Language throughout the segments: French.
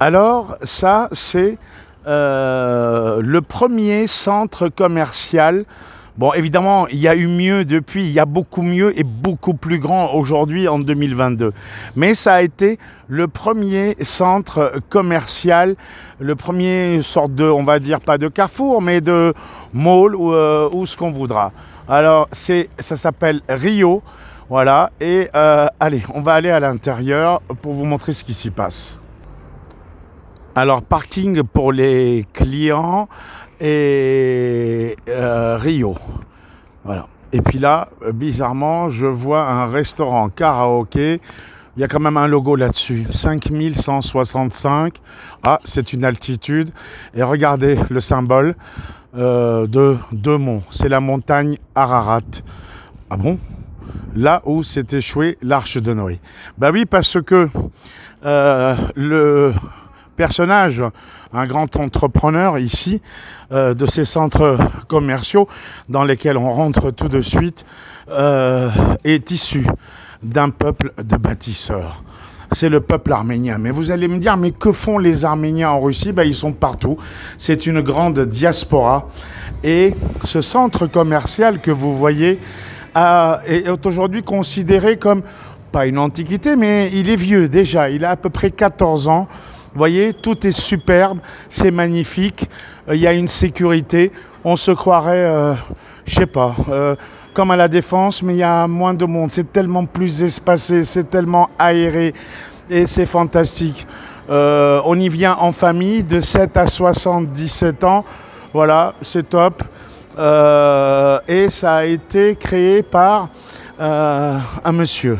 Alors, ça, c'est euh, le premier centre commercial. Bon, évidemment, il y a eu mieux depuis, il y a beaucoup mieux et beaucoup plus grand aujourd'hui en 2022. Mais ça a été le premier centre commercial, le premier sorte de, on va dire pas de carrefour, mais de mall ou, euh, ce qu'on voudra. Alors, ça s'appelle Rio. Voilà, et euh, allez, on va aller à l'intérieur pour vous montrer ce qui s'y passe. Alors, parking pour les clients et euh, Rio. Voilà. Et puis là, bizarrement, je vois un restaurant karaoké. Il y a quand même un logo là-dessus. 5165. Ah, c'est une altitude. Et regardez le symbole euh, de deux monts. C'est la montagne Ararat. Ah bon? Là où s'est échouée l'arche de Noé. Bah oui, parce que euh, le personnage, un grand entrepreneur ici, euh, de ces centres commerciaux dans lesquels on rentre tout de suite, euh, est issu d'un peuple de bâtisseurs. C'est le peuple arménien. Mais vous allez me dire, mais que font les Arméniens en Russie? Ben, Ils sont partout. C'est une grande diaspora. Et ce centre commercial que vous voyez a- est aujourd'hui considéré comme, pas une antiquité, mais il est vieux déjà. Il a à peu près 14 ans. Voyez, tout est superbe, c'est magnifique, Euh, il y a une sécurité. On se croirait, euh, je sais pas, euh, comme à la Défense, mais il y a moins de monde. C'est tellement plus espacé, c'est tellement aéré et c'est fantastique. Euh, on y vient en famille de 7 à 77 ans. Voilà, c'est top. Et ça a été créé par un monsieur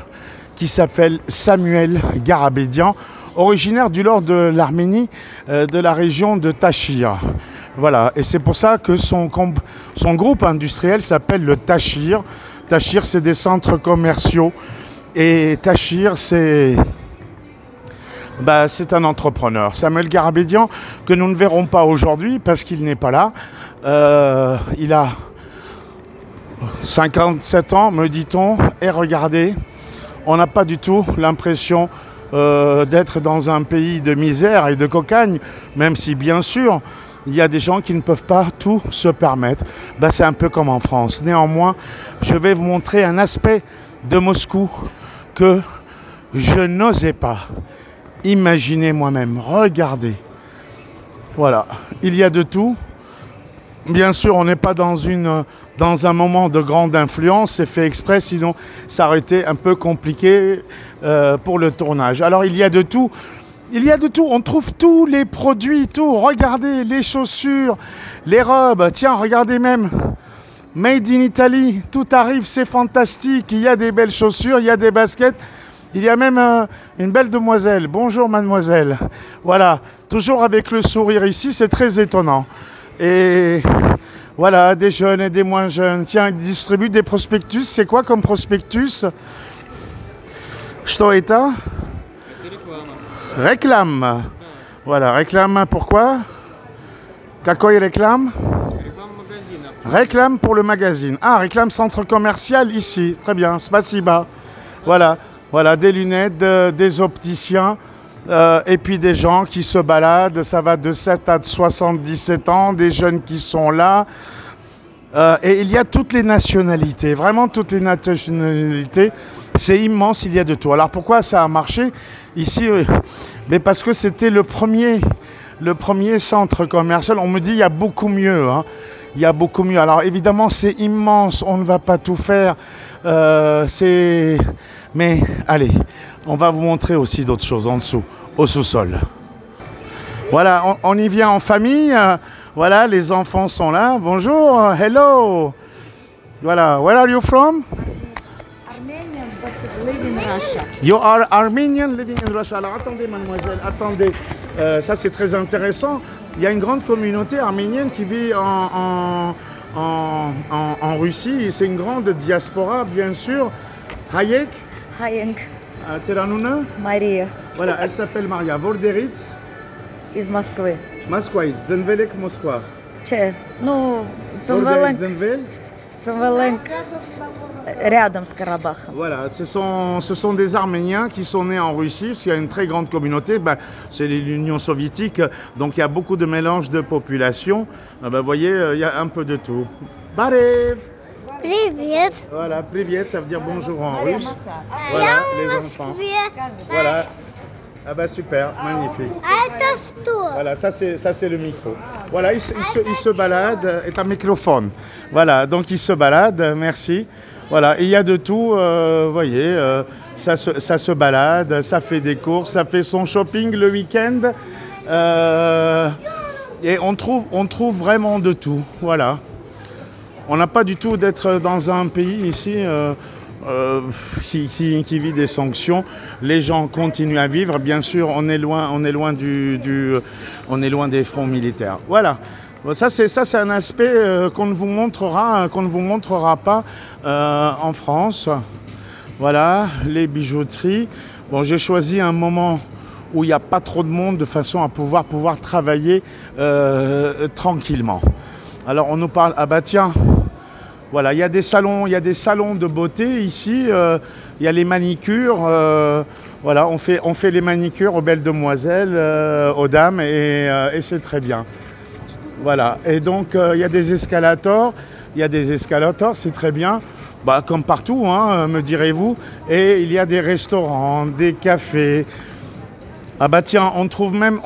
qui s'appelle Samuel Garabédian, originaire du nord de l'Arménie, euh, de la région de Tachir. Voilà, et c'est pour ça que son, groupe industriel s'appelle le Tachir. Tachir, c'est des centres commerciaux. Et Tachir, c'est bah, c'est un entrepreneur. Samuel Garabédian, que nous ne verrons pas aujourd'hui parce qu'il n'est pas là. Euh, il a 57 ans, me dit-on, et regardez, on n'a pas du tout l'impression euh, d'être dans un pays de misère et de cocagne, même si bien sûr, il y a des gens qui ne peuvent pas tout se permettre. Ben, c'est un peu comme en France. Néanmoins, je vais vous montrer un aspect de Moscou que je n'osais pas imaginer moi-même. Regardez. Voilà, il y a de tout. Bien sûr, on n'est pas dans, dans un moment de grande influence, c'est fait exprès, sinon ça aurait été un peu compliqué euh, pour le tournage. Alors il y a de tout. Il y a de tout, on trouve tous les produits, tout. Regardez les chaussures, les robes. Tiens, regardez même. Made in Italy, tout arrive, c'est fantastique. Il y a des belles chaussures, il y a des baskets. Il y a même euh, une belle demoiselle. Bonjour mademoiselle. Voilà, toujours avec le sourire ici, c'est très étonnant. Et voilà, des jeunes et des moins jeunes. Tiens, ils distribuent des prospectus. C'est quoi comme prospectus? Что это Réclame. Voilà, réclame pourquoi Какой réclame Réclame pour le magazine. Ah, réclame centre commercial ici. Très bien, spasiba. Voilà, voilà, des lunettes, de- des opticiens. euh, et puis des gens qui se baladent, ça va de 7 à 77 ans, des jeunes qui sont là. Euh, et il y a toutes les nationalités, vraiment toutes les nationalités. C'est immense, il y a de tout. Alors pourquoi ça a marché ici euh, Mais parce que c'était le premier, le premier centre commercial. On me dit il y a beaucoup mieux. hein. Il y a beaucoup mieux. Alors évidemment, c'est immense. On ne va pas tout faire. Euh, c'est, mais allez, on va vous montrer aussi d'autres choses en dessous, au sous-sol. Voilà, on, on y vient en famille. Voilà, les enfants sont là. Bonjour, euh, hello. Voilà, where are you from? Armenian, but living in Russia. You are Armenian living in Russia. Alors attendez, mademoiselle, attendez. Euh, ça, c'est très intéressant. Il y a une grande communauté arménienne qui vit en, en, Russie. C'est une grande diaspora, bien sûr. Hayek? Hayek. Euh, Teranuna Maria. Voilà, elle s'appelle Maria Vorderitz. Is Moscou. Москва, Zenvelek, Moskva. Че? Ну, Vorderitz, Цимвелен, Zenvel. Волинь рядом с Карабахом. Voilà, ce sont, ce sont des Arméniens qui sont nés en Russie, parce qu'il y a une très grande communauté, ben, c'est l'Union soviétique, donc il y a beaucoup de mélange de population. Ah ben, vous voyez, euh, il y a un peu de tout. Barev Привет. Voilà, privet, ça veut dire bonjour en Мария russe. Маса. Voilà, Я les в enfants. Москве. Voilà. ah bah super, magnifique. Voilà, ça c'est ça c'est le micro. Voilà, il, se, il se, il balade, euh, est un microphone. Voilà, donc il se balade, euh, merci. Voilà, il y a de tout, vous voyez, ça, se, balade, ça fait des courses, ça fait son shopping le week-end. Et on trouve, on trouve vraiment de tout, voilà. On n'a pas du tout d'être dans un pays ici euh, qui, vit des sanctions. Les gens continuent à vivre. Bien sûr, on est loin, on est loin, du, on est loin des fronts militaires. Voilà. Ça, c'est ça, c'est un aspect euh, qu'on ne vous montrera, qu'on ne vous montrera pas euh, en France. Voilà, les bijouteries. Bon, j'ai choisi un moment où il n'y a pas trop de monde de façon à pouvoir pouvoir travailler tranquillement. Alors on nous parle, ah bah tiens, voilà, il y a des salons, il y a des salons de beauté ici, euh, il y a les manicures, euh, voilà, on fait, les manicures aux belles demoiselles, euh, aux dames et, c'est très bien. Voilà, et donc il y a des escalators, il y a des escalators, c'est très bien, bah, comme partout, hein, me direz-vous, et il y a des restaurants, des cafés, ah bah tiens, on trouve même,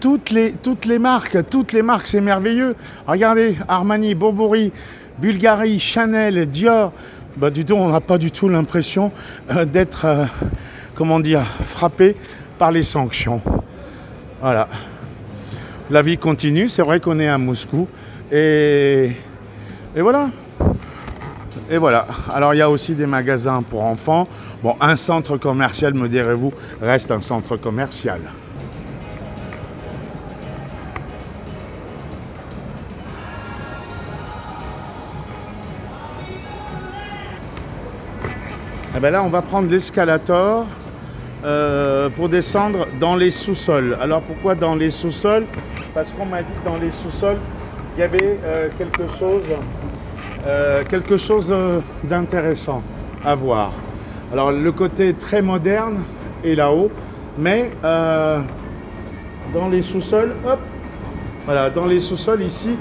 toutes les marques, toutes les marques, c'est merveilleux. Regardez, Armani, Burberry, Bulgari, Chanel, Dior. Bah du tout, on n'a pas du tout l'impression euh, d'être, euh, comment dire, frappé par les sanctions. Voilà. La vie continue, c'est vrai qu'on est à Moscou. Et, et voilà. Et voilà. Alors il y a aussi des magasins pour enfants. Bon, un centre commercial, me direz-vous, reste un centre commercial. Eh ben là, on va prendre l'escalator euh, pour descendre dans les sous-sols. Alors pourquoi dans les sous-sols? Parce qu'on m'a dit que dans les sous-sols, il y avait euh, quelque chose euh, chose d'intéressant à voir. Alors le côté très moderne est là-haut, mais dans les sous-sols, hop, voilà, dans les sous-sols ici,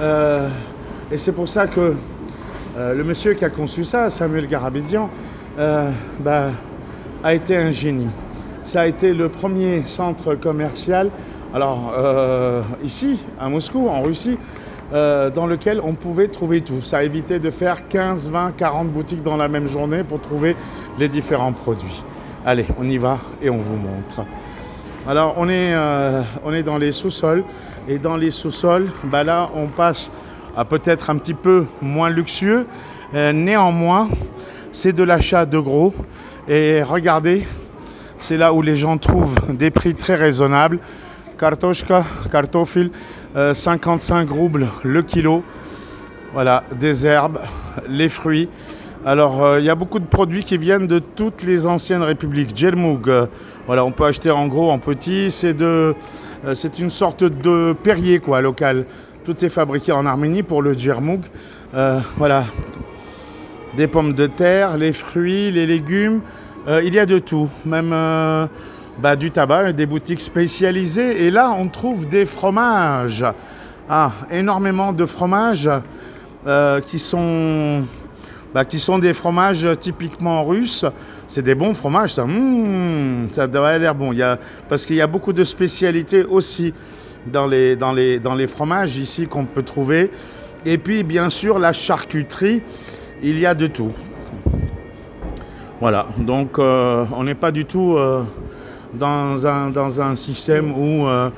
et c'est pour ça que le monsieur qui a conçu ça, Samuel Garabédian, euh, bah, a été un génie. Ça a été le premier centre commercial, alors euh, ici, à Moscou, en Russie, euh, dans lequel on pouvait trouver tout. Ça évité de faire 15, 20, 40 boutiques dans la même journée pour trouver les différents produits. Allez, on y va et on vous montre. Alors on est, euh, on est dans les sous-sols et dans les sous-sols, bah là on passe à peut-être un petit peu moins luxueux. Néanmoins, c'est de l'achat de gros et regardez, c'est là où les gens trouvent des prix très raisonnables. Kartoshka, kartoffel, euh, 55 roubles le kilo. Voilà, des herbes, les fruits. Alors, euh, il y a beaucoup de produits qui viennent de toutes les anciennes républiques. Djermoug, euh, voilà, on peut acheter en gros, en petit. C'est de, euh, c'est une sorte de Perrier, quoi, local. Tout est fabriqué en Arménie pour le Djermoug. Euh, voilà, des pommes de terre, les fruits, les légumes. Euh, il y a de tout, même euh, bah, du tabac, des boutiques spécialisées. Et là, on trouve des fromages. Ah, énormément de fromages euh, qui sont bah, qui sont des fromages typiquement russes. C'est des bons fromages, ça. Mmh, ça doit l'air bon. Parce qu'il y a beaucoup de spécialités aussi dans les, dans les, dans les fromages ici qu'on peut trouver. Et puis, bien sûr, la charcuterie, il y a de tout. Voilà, donc euh, on n'est pas du tout euh, dans, un, système où, euh,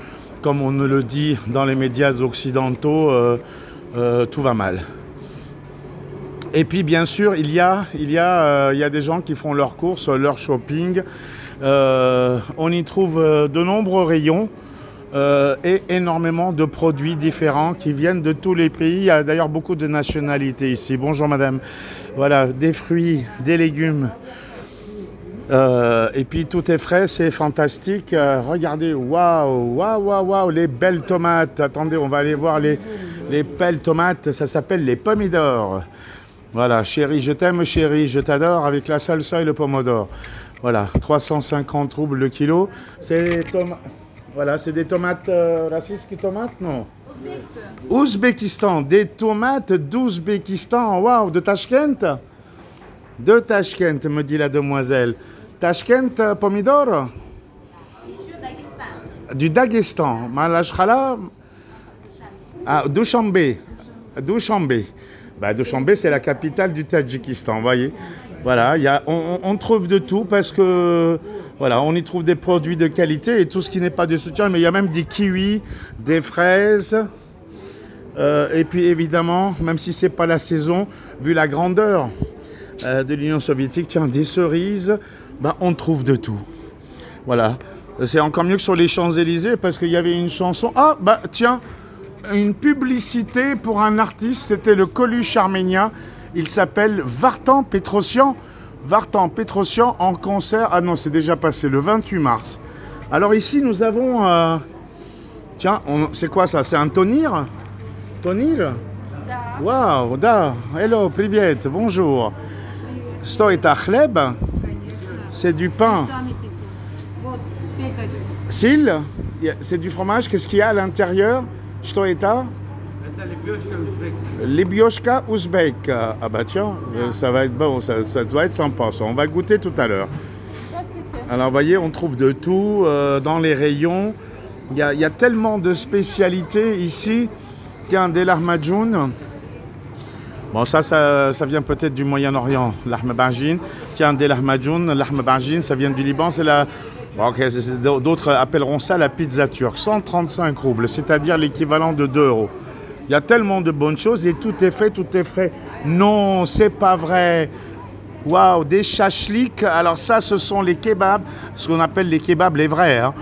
comme on le dit dans les médias occidentaux, tout va mal. Et puis bien sûr, il y a, il y a, des gens qui font leurs courses, leur shopping. On y trouve de nombreux rayons euh, et énormément de produits différents qui viennent de tous les pays. Il y a d'ailleurs beaucoup de nationalités ici. Bonjour madame. Voilà, des fruits, des légumes. Euh, et puis tout est frais, c'est fantastique. Euh, regardez, waouh, waouh, waouh, waouh, les belles tomates. Attendez, on va aller voir les, les belles tomates. Ça s'appelle les pomidors. Voilà, chérie, je t'aime, chérie, je t'adore avec la salsa et le pomodore. Voilà, 350 roubles le kilo. C'est tom- voilà, c'est des tomates euh, racistes qui tomates, non? Ouzbékistan, des tomates d'Ouzbékistan. Waouh, de Tashkent De Tashkent, me dit la demoiselle. Tashkent, euh, pomidor? Du Daghestan. Malashkhala Ah, Dushanbe. Dushanbe. Bah, Dushanbe, c'est la capitale du Tadjikistan, vous voyez. Voilà, il y a, on trouve de tout parce que voilà, on y trouve des produits de qualité et tout ce qui n'est pas de soutien, mais il y a même des kiwis, des fraises. Euh, et puis évidemment, même si c'est pas la saison, vu la grandeur euh, de l'Union soviétique, tiens, des cerises, bah, on trouve de tout. Voilà. C'est encore mieux que sur les Champs-Élysées parce qu'il y avait une chanson. Ah, bah tiens, une publicité pour un artiste, c'était le Coluche arménien. Il s'appelle Vartan Petrosian. Vartan Petrosian en concert. Ah non, c'est déjà passé le 28 mars. Alors ici, nous avons. Euh, tiens, c'est quoi ça? C'est un tonir? Tonir? Waouh, da. Hello, privet, bonjour. Stoita chleb? C'est du pain. Sil? C'est du fromage. Qu'est-ce qu'il y a à l'intérieur? Stoita Libioshka ouzbek. Ah bah tiens, euh, ça va être bon, ça, doit être sympa ça. On va goûter tout à l'heure. Alors vous voyez, on trouve de tout euh, dans les rayons. Il y, a- tellement de spécialités ici. Tiens, des lahmajoun. Bon, ça, ça, vient peut-être du Moyen-Orient, l'ahm bajin. Tiens, des lahmajoun, l'ahm bajin, ça vient du Liban. C'est la... D'autres appelleront ça la pizza turque. 135 roubles, c'est-à-dire l'équivalent de 2 euros. Il y a tellement de bonnes choses et tout est fait, tout est frais. Non, c'est pas vrai. Waouh, des chachliks. Alors ça, ce sont les kebabs, ce qu'on appelle les kebabs les vrais. hein.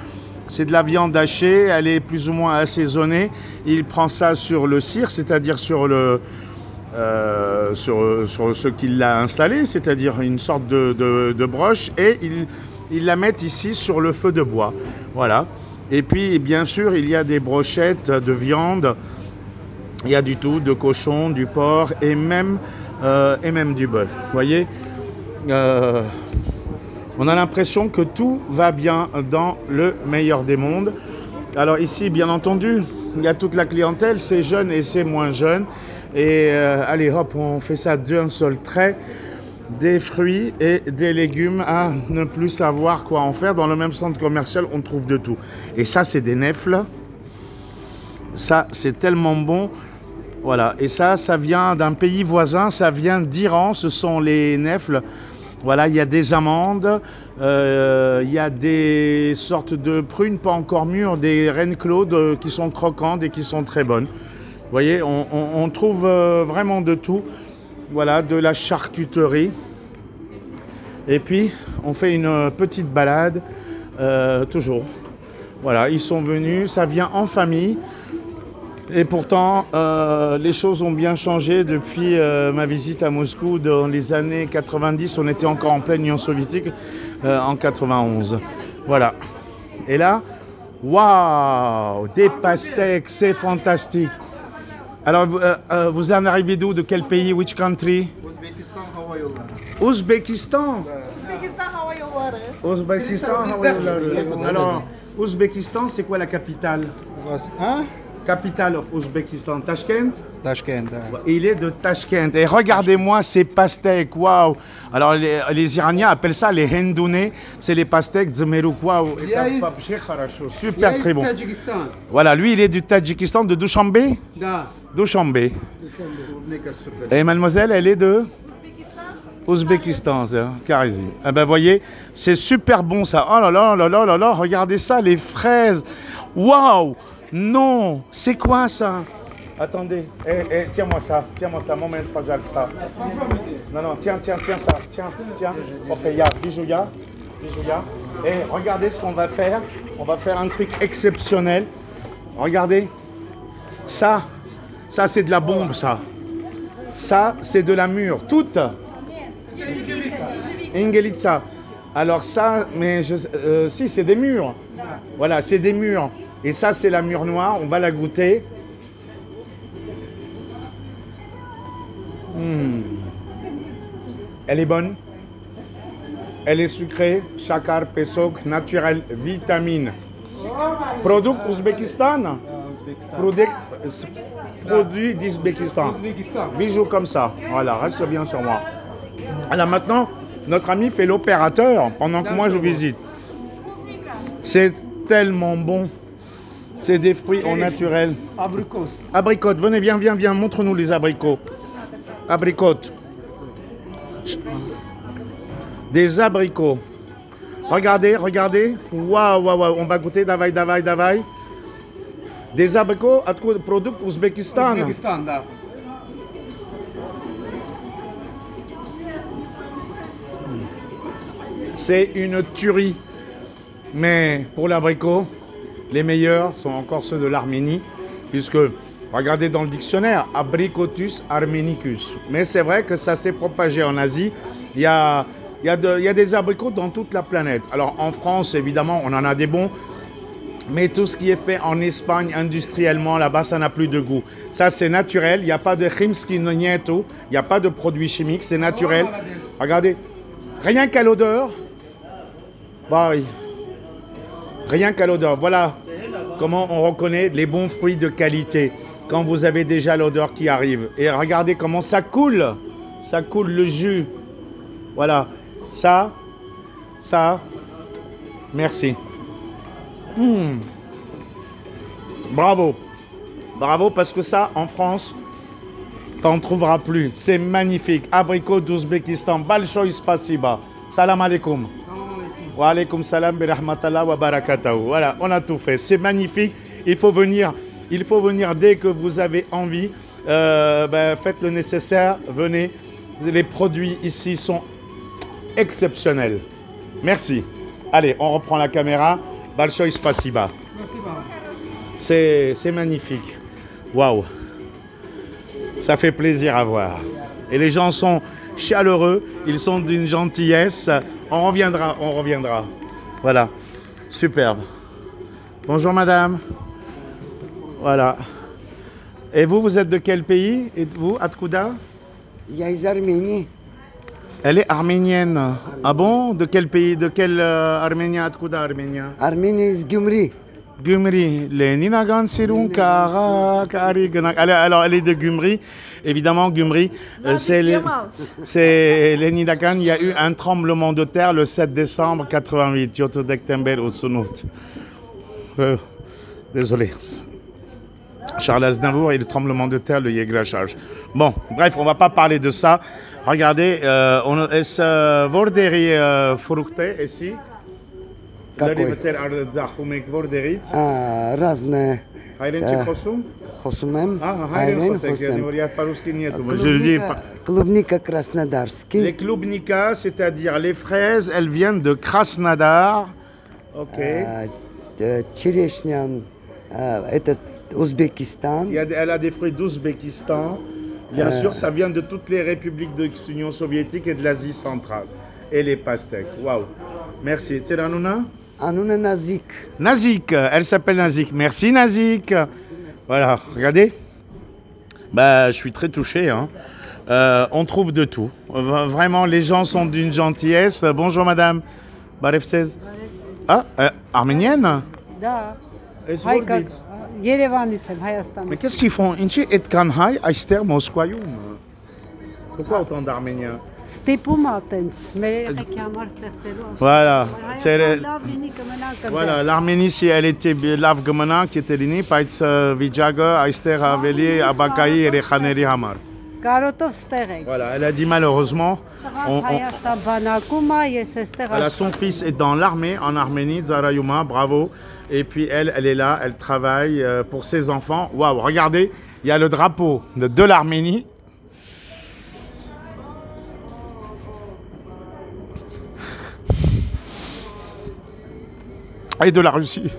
C'est de la viande hachée, elle est plus ou moins assaisonnée. Il prend ça sur le cire, c'est-à-dire sur euh, sur, sur ce qui l'a installé, c'est-à-dire une sorte de, de- de broche, et ils il la mettent ici sur le feu de bois. Voilà. Et puis, bien sûr, il y a des brochettes de viande. Il y a du tout, de cochon, du porc et même, euh, et même du bœuf. Vous voyez Euh, On a l'impression que tout va bien dans le meilleur des mondes. Alors ici, bien entendu, il y a toute la clientèle, c'est jeune et c'est moins jeune. Et euh, allez hop, on fait ça d'un seul trait. Des fruits et des légumes à ne plus savoir quoi en faire. Dans le même centre commercial, on trouve de tout. Et ça, c'est des nefles. Ça, c'est tellement bon. Voilà, et ça, ça vient d'un pays voisin, ça vient d'Iran, ce sont les nefles. Voilà, il y a des amandes, euh, il y a des sortes de prunes pas encore mûres, des reines claudes qui sont croquantes et qui sont très bonnes. Vous voyez, on, trouve euh, vraiment de tout. Voilà, de la charcuterie. Et puis, on fait une petite balade, euh, toujours. Voilà, ils sont venus, ça vient en famille. Et pourtant, euh, les choses ont bien changé depuis euh, ma visite à Moscou dans les années 90. On était encore en pleine Union soviétique euh, en 91. Voilà. Et là, waouh, des pastèques, c'est fantastique. Alors, vous, euh, euh, vous en arrivez d'où De quel pays Which country? Ouzbékistan. Ouzbékistan. Alors, Ouzbékistan, c'est quoi la capitale? Capital of Uzbekistan, Tashkent. Tashkent. Il est de Tashkent. Et regardez-moi ces pastèques, waouh Alors les, Iraniens appellent ça les hendounés, c'est les pastèques Zmerouk, waouh Super très bon. Voilà, lui il est du Tadjikistan, de Dushanbe Dushanbe. Et mademoiselle, elle est de Ouzbékistan, Karizi. Eh ben voyez, c'est super bon ça. Oh là là oh là là oh là là, regardez ça, les fraises. Waouh non, c'est quoi ça? Attendez, eh, eh, tiens-moi ça, tiens-moi ça, moment pas ça. Non, non, tiens, tiens, tiens ça, tiens, tiens. Ok, ya, bijouya, bijouya. Et regardez ce qu'on va faire. On va faire un truc exceptionnel. Regardez, ça, ça c'est de la bombe, ça. Ça, c'est de la mûre, toute. Ingelitsa. Alors ça, mais euh, si, c'est des murs. Voilà, c'est des murs. Et ça, c'est la mûre noire. On va la goûter. Hmm. Elle est bonne. Elle est sucrée. Chakar, pesok, naturel, vitamine. Produit Ouzbékistan? Produit, produit d'Ouzbékistan. Bijou comme ça. Voilà, reste bien sur moi. Alors maintenant, notre ami fait l'opérateur pendant que moi je visite. C'est tellement bon. C'est des fruits au naturel. Abrikos. Abricote, venez, viens, viens, viens, montre-nous les abricots. Abricotes. Des abricots. Regardez, regardez. Waouh, waouh, waouh. On va goûter, davai, davai, davai. Des abricots, produit Ouzbékistan. Uzbekistan, da. C'est une tuerie. Mais pour l'abricot, les meilleurs sont encore ceux de l'Arménie, puisque, regardez dans le dictionnaire, Abricotus armenicus. Mais c'est vrai que ça s'est propagé en Asie. Il y a, il y, a de- il y a des abricots dans toute la planète. Alors en France, évidemment, on en a des bons. Mais tout ce qui est fait en Espagne industriellement, là-bas, ça n'a plus de goût. Ça, c'est naturel. Il n'y a pas de nieto. Il n'y a pas de produits chimiques. C'est naturel. Regardez. Rien qu'à l'odeur. Bah oui. Rien qu'à l'odeur. Voilà comment on reconnaît les bons fruits de qualité. Quand vous avez déjà l'odeur qui arrive. Et regardez comment ça coule. Ça coule le jus. Voilà. Ça, ça. Merci. Hmm. Bravo. Bravo parce que ça, en France, t'en trouveras plus. C'est magnifique. Abricot d'Ouzbékistan. Balshoy spasiba. Salam alaikum. Salam rahmatallah wa barakatuh. Voilà, on a tout fait. C'est magnifique. Il faut venir. Il faut venir dès que vous avez envie. Euh, ben, faites le nécessaire. Venez. Les produits ici sont exceptionnels. Merci. Allez, on reprend la caméra. Balshoy spasiba. C'est magnifique. Waouh. Ça fait plaisir à voir. Et les gens sont chaleureux, ils sont d'une gentillesse. On reviendra, on reviendra. Voilà. Superbe. Bonjour madame. Voilà. Et vous, vous êtes de quel pays? Vous, Atkouda Arménie. Elle est arménienne. Ah bon? De quel pays De quel euh, Arménien Atkouda Arménien Arménie Gumri. Gumri, les Ninagan Sirun Kara Kari Alors, elle est de Gumri. Évidemment, Gumri, euh, c'est les, Ninagan. Il y a eu un tremblement de terre le 7 décembre 88. Yoto Dektember Utsunut. Euh, Désolé. Charles Aznavour et le tremblement de terre, le Yegrachage. Bon, bref, on va pas parler de ça. Regardez, euh, on est Vorderi Fructe ici. Какой? Դարի վծեր արձախում եք որտեղից։ А, разные. Հայրեն Ա, չեք խոսում։ Хосумем. Ահա, հայրեն Айрен խոսեք, Хосем. yani я по-русски нету. Je le dis pas. Клубника, клубника Les Краснодарский. klubnika, c'est-à-dire les fraises, elles viennent de Krasnodar. Ok. А, э, Черешня, а, этот Узбекистан. Il y a des- elle a des fruits d'Ouzbékistan. Bien sûr, ça vient de toutes les républiques de l'Union soviétique et de l'Asie centrale. Et les pastèques. Waouh. Merci. Tsiranouna Anouna Nazik. Nazik, elle s'appelle Nazik. Merci Nazik. Voilà, regardez. Bah, je suis très touché. Hein. Euh, on trouve de tout. Vraiment, les gens sont d'une gentillesse. Bonjour madame. Baref Ah, euh, arménienne? Mais qu'est-ce qu'ils font? Pourquoi autant d'Arméniens? Ստիպում ա տենց մեր երեխեքի համար ստեղծելու։ Voilà. Հայաստան C'est- լավ լինի կմնա Voilà, l'Arménie, si elle était bi- լավ գմնա, կետերինի, բայց ը, վիճակը այստեղ ավելի աբակայի երեխաների համար։ Կարոտով ստեղ եք։ Voilà, elle a dit malheureusement, Տղաս on- on- Հայաստան բանակում ա, ես էստեղ voilà, son fils est dans l'armée en Arménie, Zarayuma, bravo. Et puis elle, elle est là, elle travaille euh, pour ses enfants. Waouh, regardez, il y a le drapeau de, de l'Arménie. et de la Russie.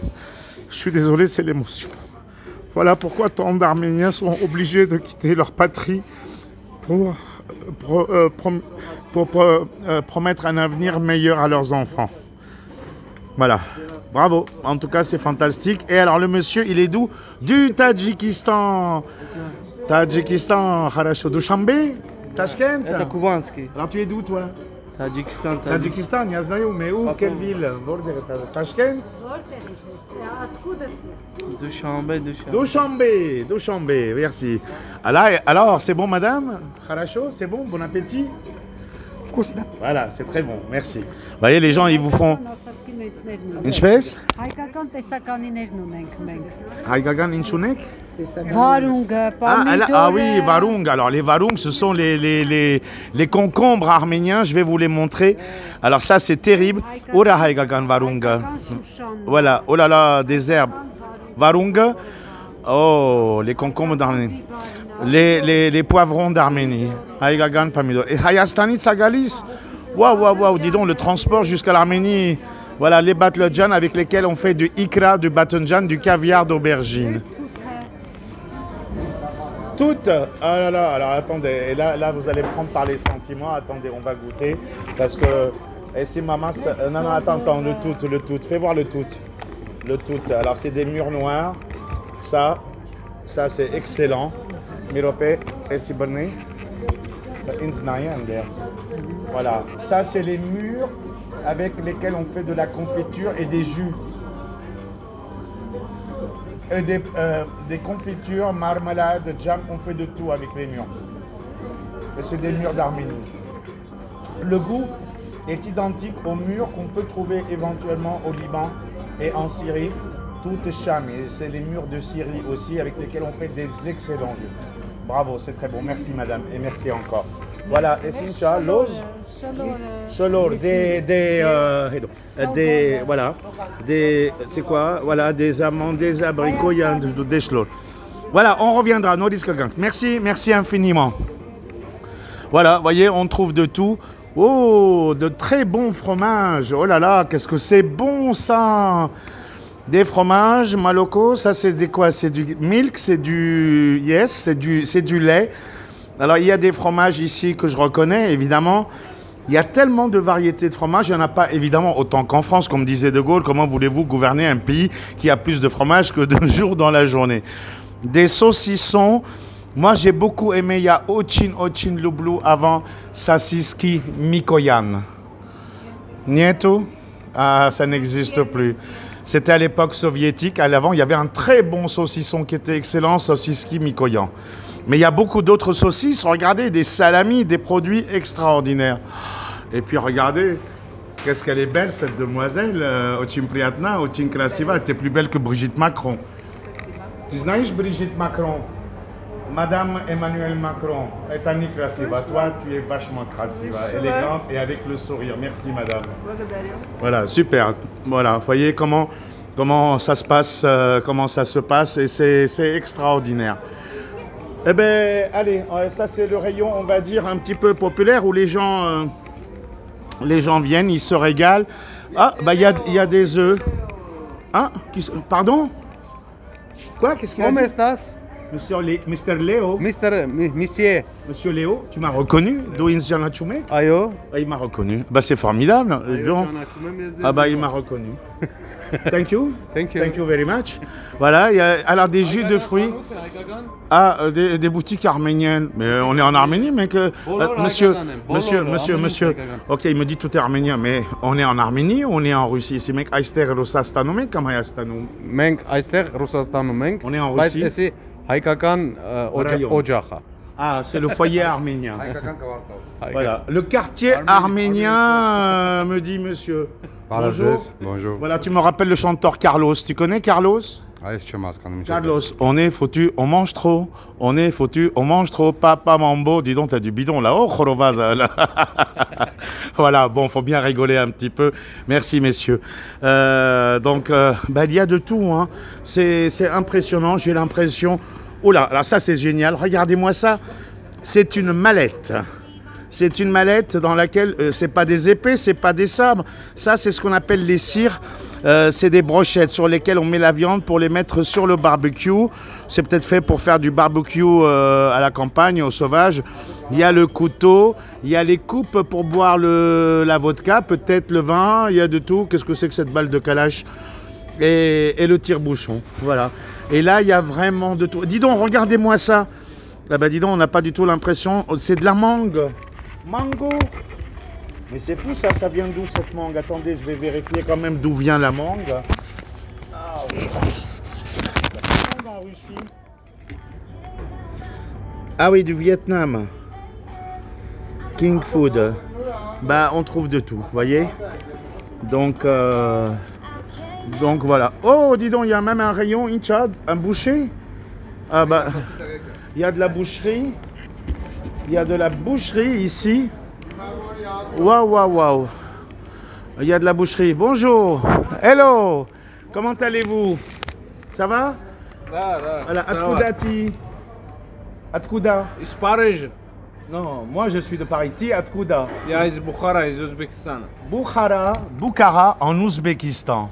Je suis désolé, c'est l'émotion. Voilà pourquoi tant d'Arméniens sont obligés de quitter leur patrie pour, euh, euh, promettre un avenir meilleur à leurs enfants. Voilà. Bravo. En tout cas, c'est fantastique. Et alors, le monsieur, il est d'où? Du Tadjikistan. Tadjikistan, Harasho Dushanbe Tashkent Alors, tu es d'où, toi? Tadjikistan Tadjikistan, tabii. Tadjikistan yaznayım. Meu quelle ville? Burada Taşkent. Dushanbe, Dushanbe. Dushanbe, Dushanbe, merci. Alors, alors c'est bon madame? Kharacho, c'est bon? Bon appétit? Voilà, c'est très bon, merci. Vous voyez, les gens, ils vous font... Une espèce? Haygagan inchunek Varung, ah, elle, ah, oui, varung. Alors les varung, ce sont les, les, les, concombres arméniens. Je vais vous les montrer. Alors ça, c'est terrible. varung. Voilà. Oh là là, des herbes. Varung. Oh, les concombres d'Arménie. Les, les, poivrons d'Arménie. Haigagan Pamidor. Et Hayastani Tsagalis. Waouh, waouh, waouh. Dis donc, le transport jusqu'à l'Arménie. Voilà, les batlejan avec lesquels on fait du ikra, du batonjan, du caviar d'aubergine. Toutes. Ah là là, alors attendez, et là, là vous allez prendre par les sentiments, attendez, on va goûter, parce que, et si maman, euh, non, non, attends, attends, le tout, le tout, fais voir le tout, le tout, alors c'est des murs noirs, ça, ça c'est excellent, mirope, et si voilà, ça c'est les murs avec lesquels on fait de la confiture et des jus. Des, euh, des confitures, marmelade, jam, on fait de tout avec les murs. Et c'est des murs d'Arménie. Le goût est identique aux murs qu'on peut trouver éventuellement au Liban et en Syrie. Tout est cham. C'est les murs de Syrie aussi avec lesquels on fait des excellents jus. Bravo, c'est très bon. Merci madame et merci encore. Voilà, et Sincha, l'ose. Cholor, des, des, euh, euh, des, voilà, des, c'est quoi, voilà, des amandes, des abricots, il y a de- de- des chlors. Voilà, on reviendra, no risque gang. Merci, merci infiniment. Voilà, voyez, on trouve de tout. Oh, de très bons fromages. Oh là là, qu'est-ce que c'est bon ça Des fromages, malocos, ça c'est quoi? C'est du milk, c'est du yes, c'est du, c'est du lait. Alors il y a des fromages ici que je reconnais, évidemment. Il y a tellement de variétés de fromages, il n'y en a pas évidemment autant qu'en France, comme disait De Gaulle. Comment voulez-vous gouverner un pays qui a plus de fromages que de jours dans la journée? Des saucissons. Moi, j'ai beaucoup aimé, il y a Ochin Ochin Lublou avant Sasiski Mikoyan. Nieto? Ah, ça n'existe plus. C'était à l'époque soviétique. À l'avant, il y avait un très bon saucisson qui était excellent, Sosiski Mikoyan. Mais il y a beaucoup d'autres saucisses. Regardez, des salamis, des produits extraordinaires. Et puis regardez, qu'est-ce qu'elle est belle cette demoiselle, euh, Ochin Priatna, Ochin Krasiva. Elle était plus belle que Brigitte Macron. Tu sais Brigitte Macron Madame Emmanuel Macron est Annie Krasiva. Toi, tu es vachement Krasiva, élégante et avec le sourire. Merci, madame. Voilà, super. Voilà, vous voyez comment, comment ça se passe, euh, comment ça se passe, et c'est c'est extraordinaire. Eh bien, allez, euh, ça c'est le rayon, on va dire, un petit peu populaire, où les gens, euh, les gens viennent, ils se régalent. Ah, bah il y a, il y a des œufs. Hein Pardon? Quoi? Qu'est-ce qu'il a Como dit? Monsieur, Le- Mr. Léo, Mister, monsieur, Monsieur Léo, tu m'as reconnu, Doinjana Chumek ayo, ah, Il m'a reconnu. Bah, c'est formidable. euh. Ah bah, il m'a reconnu. Thank you. Thank you. Thank you very much. Voilà, il y a alors des jus de fruits. Ah, euh, des, des boutiques arméniennes. Mais on est en Arménie, mec. euh, euh, Bololo, monsieur, monsieur, monsieur, monsieur. Ok, il me dit tout est arménien, mais on est en Arménie ou on est en Russie? C'est mec, Aister Rosastanou, mec, comme Aistanou. menk aister Rusastanu. On est en Russie. հայկական ը, օջա- Ռայոն։ օջախ է։ Ah, c'est le foyer arménien. Հայկական կվարտալ։ Voilà, le quartier arménien, euh, me dit monsieur. Bonjour. Bonjour. Voilà, tu me rappelles le chanteur Carlos. Tu connais Carlos Carlos, on est foutu, on mange trop. On est foutu, on mange trop. Papa Mambo, dis donc, t'as du bidon là-haut, oh, Jorovaz. voilà, bon, faut bien rigoler un petit peu. Merci, messieurs. Euh, donc, euh, ben, il y a de tout. Hein. C'est impressionnant, j'ai l'impression. Oh là, alors ça, c'est génial. Regardez-moi ça. C'est une mallette. C'est une mallette dans laquelle euh, c'est pas des épées, c'est pas des sabres. Ça, c'est ce qu'on appelle les cires. Euh, c'est des brochettes sur lesquelles on met la viande pour les mettre sur le barbecue. C'est peut-être fait pour faire du barbecue euh, à la campagne, au sauvage. Il y a le couteau, il y a les coupes pour boire le, la vodka, peut-être le vin, il y a de tout. Qu'est-ce que c'est que cette balle de calache? Et, et le tire-bouchon. Voilà. Et là, il y a vraiment de tout. Dis donc, regardez-moi ça. Là, bah, dis donc, on n'a pas du tout l'impression. C'est de la mangue. Mango. Mais c'est fou ça, ça vient d'où cette mangue? Attendez, je vais vérifier quand même d'où vient la mangue. Ah, oui. Ah du Vietnam. King Food. Bah, on trouve de tout, voyez? Donc, euh, donc voilà. Oh, dis donc, il y a même un rayon Inchad, un boucher? Ah bah, il y a de la boucherie. Il y a de la boucherie ici. Waouh, waouh, waouh. Il y a de la boucherie. Bonjour. Hello. Comment allez-vous? Ça va? Là, là. Voilà. Atkouda ti Atkouda Non, moi je suis de Paris. Ti Atkouda Bukhara, iz Ouzbékistan. Bukhara, Bukhara en Ouzbékistan.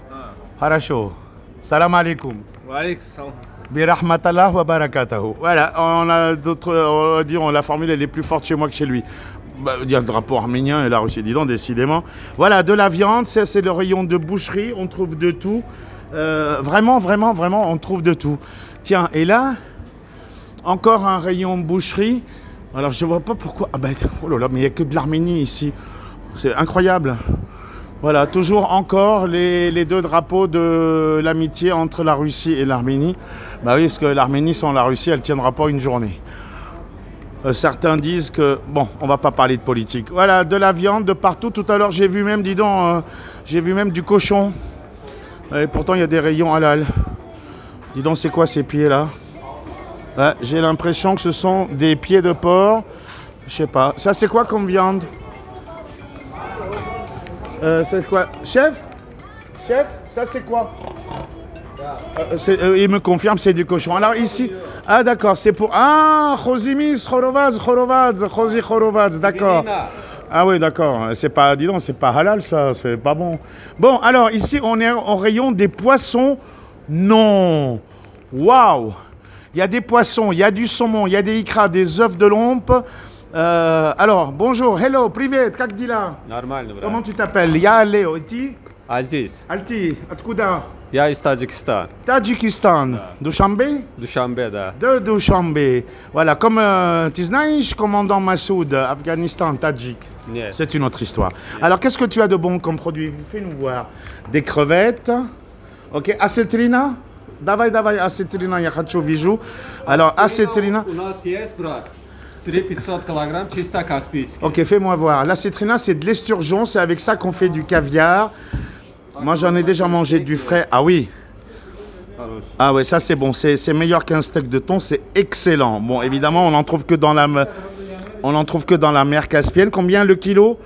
Harasho. Salam alaikum. Wa salam. Birahmatallah wa barakatahu. Voilà, on a d'autres. On va dire, la formule elle est plus forte chez moi que chez lui. Bah, il y a le drapeau arménien et la Russie, dis donc, décidément. Voilà, de la viande, c'est le rayon de boucherie, on trouve de tout. Euh, vraiment, vraiment, vraiment, on trouve de tout. Tiens, et là, encore un rayon boucherie. Alors je vois pas pourquoi. Ah ben, oh là là, mais il n'y a que de l'Arménie ici. C'est incroyable. Voilà, toujours encore les, deux drapeaux de l'amitié entre la Russie et l'Arménie. Bah oui, parce que l'Arménie sans la Russie, elle tiendra pas une journée. Euh, certains disent que, bon, on va pas parler de politique. Voilà, de la viande de partout. Tout à l'heure, j'ai vu même, dis donc, euh, j'ai vu même du cochon. Et pourtant, il y a des rayons halal. Dis donc, c'est quoi ces pieds-là? J'ai l'impression que ce sont des pieds de porc. Je sais pas. Ça, c'est quoi comme viande? Euh, C'est quoi Chef Chef, ça c'est quoi Euh, euh, Il me confirme, c'est du cochon. Alors ici, ah d'accord, c'est pour ah Chosimis, Chorovaz, Chorovaz, Chosi Chorovaz, d'accord. Ah oui, d'accord. C'est pas, dis donc, c'est pas halal ça, c'est pas bon. Bon, alors ici, on est au rayon des poissons. Non. Waouh. Il y a des poissons, il y a du saumon, il y a des icras, des œufs de lompe. Euh, alors, bonjour, hello, privet, как дела? Нормально, брат. Comment tu t'appelles Я Лео, ти? Азиз, Альти, откуда? я из Таджикистана. Таджикистан. Душанбе? Душанбе, да. De Dushanbe. Voilà, comme euh, tu знаешь, commandant Massoud, Afghanistan, Tadjik. Нет. C'est une autre histoire. Alors, qu'est-ce que tu as de bon comme produit Fais-nous voir. Des crevettes. Ok, acétrina Давай, давай, acétrina, я хочу, вижу. Alors, acétrina. У нас есть, брат, kg. Ok, fais-moi voir. La citrina, c'est de l'esturgeon, c'est avec ça qu'on fait du caviar. Moi, j'en ai déjà mangé du frais. Ah oui Ah oui, ça c'est bon, c'est meilleur qu'un steak de thon, c'est excellent. Bon, évidemment, on n'en trouve trouve que dans la mer Caspienne. Combien le kilo?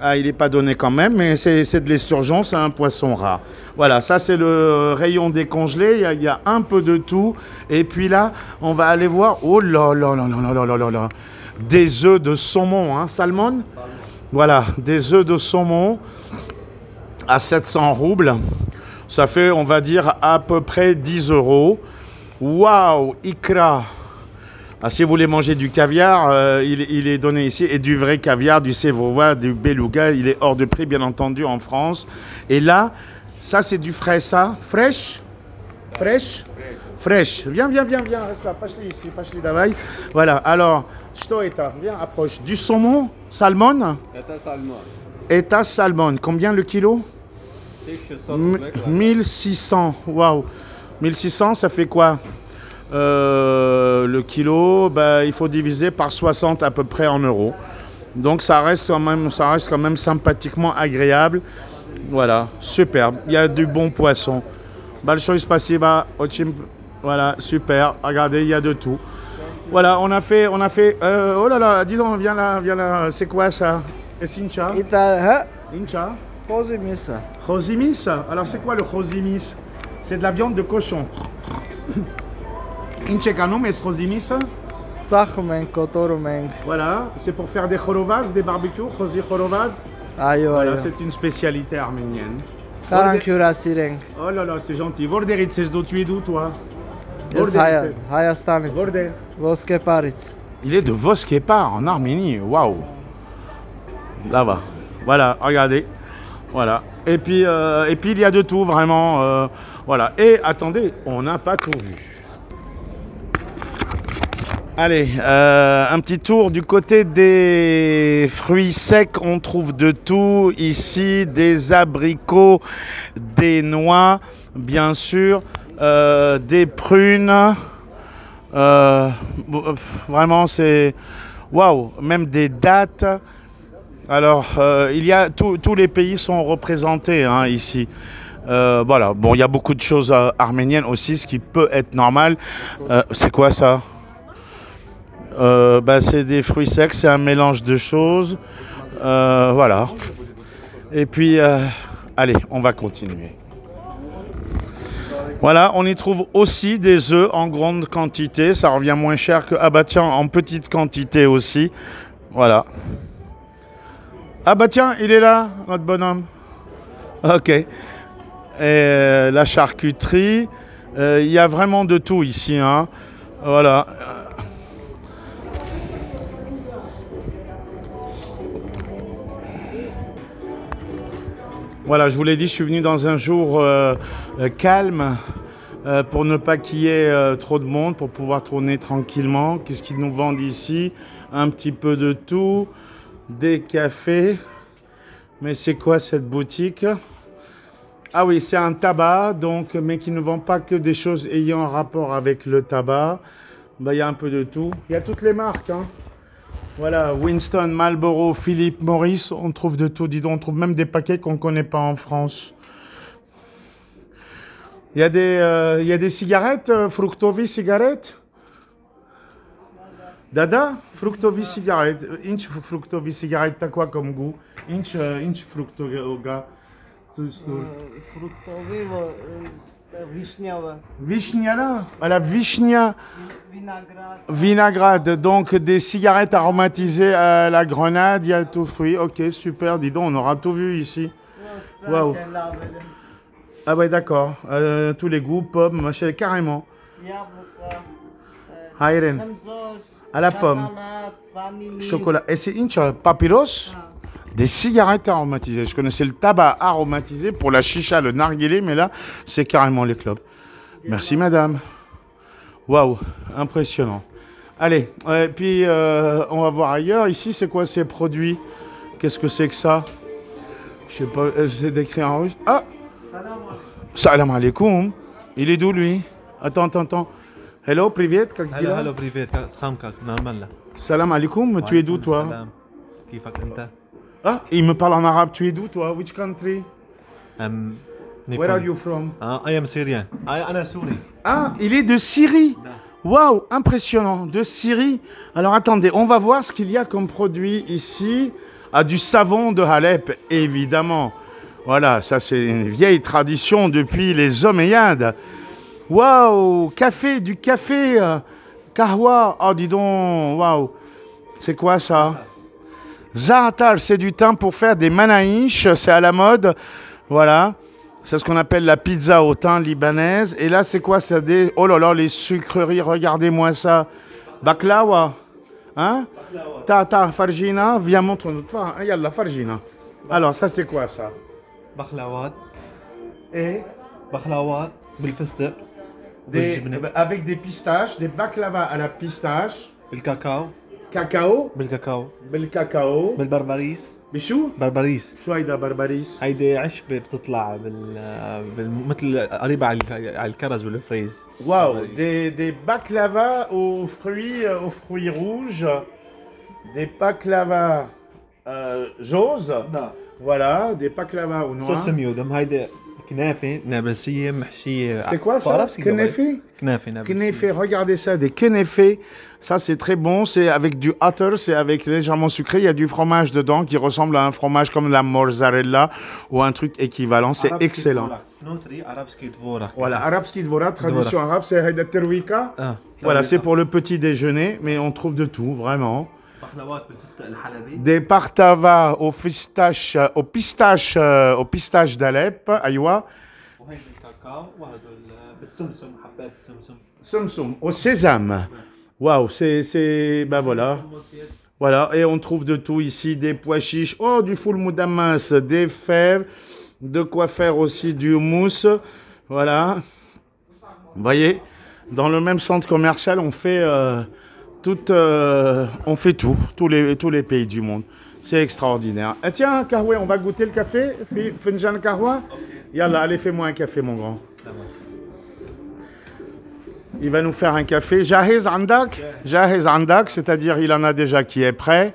Ah, il n'est pas donné quand même, mais c'est de l'esturgeon. C'est un poisson rat. Voilà, ça c'est le rayon décongelé. Il y, a, il y a un peu de tout. Et puis là, on va aller voir. Oh là là là là là là là là là. Des œufs de saumon, hein, salmon? Voilà, des œufs de saumon à 700 roubles. Ça fait, on va dire, à peu près 10 euros. Waouh, ikra. Ah, si vous voulez manger du caviar, euh, il, est donné ici. Et du vrai caviar, du Sévois, du Beluga, il est hors de prix, bien entendu, en France. Et là, ça, c'est du frais, ça. Fraîche Fraîche Fraîche. Viens, viens, viens, viens. Reste là. Pache-les ici. Pache-les d'availle. Voilà. Alors, Stoeta, viens, approche. Du saumon Salmon Eta salmon. Eta salmon. Combien le kilo 1600. Waouh. 1600, ça fait quoi? Euh, le kilo, bah, il faut diviser par 60 à peu près en euros. Donc ça reste quand même, ça reste quand même sympathiquement agréable. Voilà, superbe. Il y a du bon poisson. Balchoy Spasiba, Ochim, voilà, super. Regardez, il y a de tout. Voilà, on a fait, on a fait. Euh, oh là là, dis donc, viens là, viens là. C'est quoi ça? Essincha hein? Incha Incha? Josimis. Josimis Alors c'est quoi le josimis C'est de la viande de cochon ինչ եք անում այս խոզինիսը ծախում ենք, կոտորում Voilà, c'est pour faire des khorovas, des barbecues, խոզի խորոված։ Այո, այո։ Voilà, c'est une spécialité arménienne. Կարանք հյուրասիր Oh là là, c'est gentil. Որտեղից ես դու tu es d'où toi Ես Հայաստանից։ Որտե՞ղ։ Ոսկեպարից։ Il est de Vosképar en Arménie. Waouh. Là-bas. Voilà, regardez. Voilà. Et puis, euh, et puis il y a de tout vraiment. Euh, voilà. Et attendez, on n'a pas tout vu. Allez, euh, un petit tour du côté des fruits secs. On trouve de tout ici, des abricots, des noix, bien sûr, euh, des prunes. Euh, vraiment, c'est waouh, même des dates. Alors, il y a tous tous les pays sont représentés hein, ici. Voilà. Bon, il y a beaucoup de choses arméniennes aussi, ce qui peut être normal. C'est quoi ça? Euh, bah, C'est des fruits secs, c'est un mélange de choses. Euh, voilà. Et puis, euh, allez, on va continuer. Voilà, on y trouve aussi des œufs en grande quantité. Ça revient moins cher que ah bah en petite quantité aussi. Voilà. Ah bah tiens, il est là, notre bonhomme. Ok. Et la charcuterie, il y a vraiment de tout ici. Hein. Voilà. Voilà, je vous l'ai dit, je suis venu dans un jour euh, euh, calme euh, pour ne pas qu'il y ait trop de monde, pour pouvoir tourner tranquillement. Qu'est-ce qu'ils nous vendent ici? Un petit peu de tout, des cafés. Mais c'est quoi cette boutique? Ah oui, c'est un tabac, donc, mais qui ne vend pas que des choses ayant un rapport avec le tabac. Bah, Il y a un peu de tout. Il y a toutes les marques. Hein. Voilà, Winston, Marlboro, Philippe Morris, on trouve de tout. Dis donc, on trouve même des paquets qu'on ne connaît pas en France. Il y a des, euh, y a des cigarettes, euh, Fructovi cigarettes Dada Fructovi cigarette. Inch Fructovi cigarette, t'as quoi comme goût? Inch, euh, inch Fructovi Vishnyava. Vishnala à la Vinagrade. Donc des cigarettes aromatisées à la grenade et à tout fruit. Ok, super, dis donc, on aura tout vu ici. Waouh. Ah ouais, d'accord. Euh, tous les goûts, pommes, machin, carrément. Ayren. À la pomme. Chocolat. Et c'est incha, papiros des cigarettes aromatisées. Je connaissais le tabac aromatisé pour la chicha, le narguilé, mais là, c'est carrément les clubs. Merci, madame. Waouh, impressionnant. Allez, et puis euh, on va voir ailleurs. Ici, c'est quoi ces produits? Qu'est-ce que c'est que ça? Je sais pas, euh, c'est décrit en russe. Ah Salam alaikum. Il est d'où lui? Attends, attends, attends. Hello, privet. Salam alaikum, tu es d'où toi? Salam. Ah, il me parle en arabe. Tu es d'où toi? Which country? Um, Where are you from? Uh, I am Syrian. I, am Syrian. Ah, il est de Syrie. Waouh, impressionnant, de Syrie. Alors attendez, on va voir ce qu'il y a comme produit ici. Ah, du savon de Halep, évidemment. Voilà, ça c'est une vieille tradition depuis les Omeyyades. Waouh, café, du café, euh, kahwa. Oh, dis donc, waouh. C'est quoi ça? Zaratal, c'est du thym pour faire des manaïches, c'est à la mode. Voilà. C'est ce qu'on appelle la pizza au thym libanaise. Et là, c'est quoi ça. Oh là là, les sucreries, regardez-moi ça. Baklawa. Hein? Ta, ta, farjina. Viens, montre-nous. Ah, il y a la farjina. Bah. Alors, ça, c'est quoi ça? Baklawa Et? Baklawat, Avec des pistaches, des baklava à la pistache. Le cacao. كاكاو. بالكاكاو. بالكاكاو. بالبربريس. بشو؟ بربريس. شو هيدا بربريس؟ هيدي عشبه بتطلع بال, بال... مثل قريبة على الكرز والفريز واو دي دي باكلافا أو فروي أو فروي روج دي باكلافا جوز آه، نعم. فوالا دي باكلافا أو نوار سوس ميودم هيدي Knafi, nabassi. C'est quoi ça? Regardez ça, des knafi. Ça, c'est très bon. C'est avec du c'est avec légèrement sucré. Il y a du fromage dedans qui ressemble à un fromage comme la mozzarella ou un truc équivalent. C'est excellent. Voilà, arabski dvora, tradition arabe, c'est. Voilà, c'est pour le petit déjeuner, mais on trouve de tout, vraiment. Des partlava euh, au pistache, d'Alep, Aïwa. Au sésame. Waouh, c'est, ben voilà. Voilà, et on trouve de tout ici, des pois chiches, oh, du full moudamas, des fèves, de quoi faire aussi du mousse, voilà. Vous voyez, dans le même centre commercial, on fait euh, tout, euh, on fait tout, tous les, tous les pays du monde. C'est extraordinaire. Eh, tiens, Kahwe, on va goûter le café Fi- Finjan Kahwa allez, fais-moi un café, mon grand. Il va nous faire un café. Jahez Andak c'est-à-dire il en a déjà qui est prêt.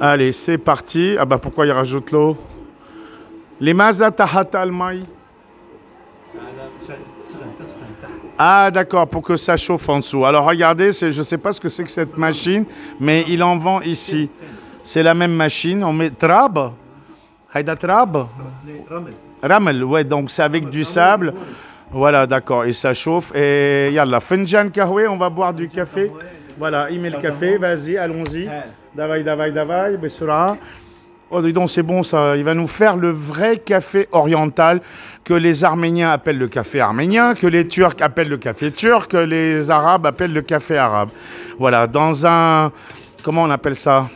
Allez, c'est parti. Ah bah pourquoi il rajoute l'eau? Les mazat tahat Ah d'accord, pour que ça chauffe en dessous. Alors regardez, je ne sais pas ce que c'est que cette machine, mais il en vend ici. C'est la même machine, on met trab. Haïda trab Ramel, ouais, donc c'est avec du sable. Voilà, d'accord, et ça chauffe. Et yallah, finjan kahwe, on va boire du café. Voilà, il met le café, vas-y, allons-y. Davai, davai, davai, besura. Oh, dis donc, c'est bon ça. Il va nous faire le vrai café oriental que les Arméniens appellent le café arménien, que les Turcs appellent le café turc, que les Arabes appellent le café arabe. Voilà, dans un. Comment on appelle ça?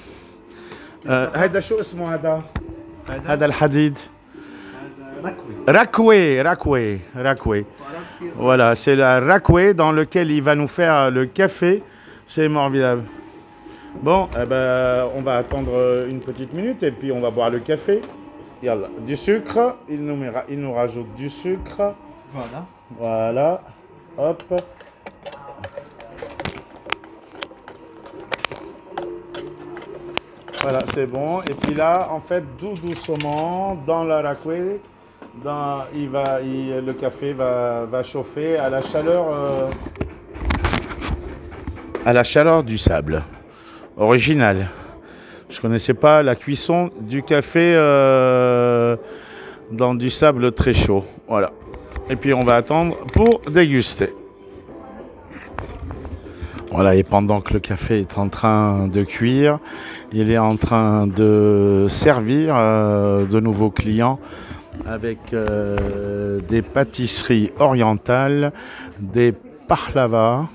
Euh, Rakwe, Rakwe, Rakwe. Voilà, c'est la Rakwe dans lequel il va nous faire le café. C'est formidable. Bon, eh ben, on va attendre euh, une petite minute et puis on va boire le café. Yalla. Du sucre, il nous, rajoute du sucre. Voilà. Voilà. Hop. Voilà, c'est bon. Et puis là, en fait, doucement, dans la raquée, dans, il va, le café va, chauffer à la chaleur, euh, à la chaleur du sable original. Je connaissais pas la cuisson du café euh, dans du sable très chaud. Voilà. Et puis on va attendre pour déguster. Voilà, et pendant que le café est en train de cuire, il est en train de servir euh, de nouveaux clients avec euh, des pâtisseries orientales, des parlavas.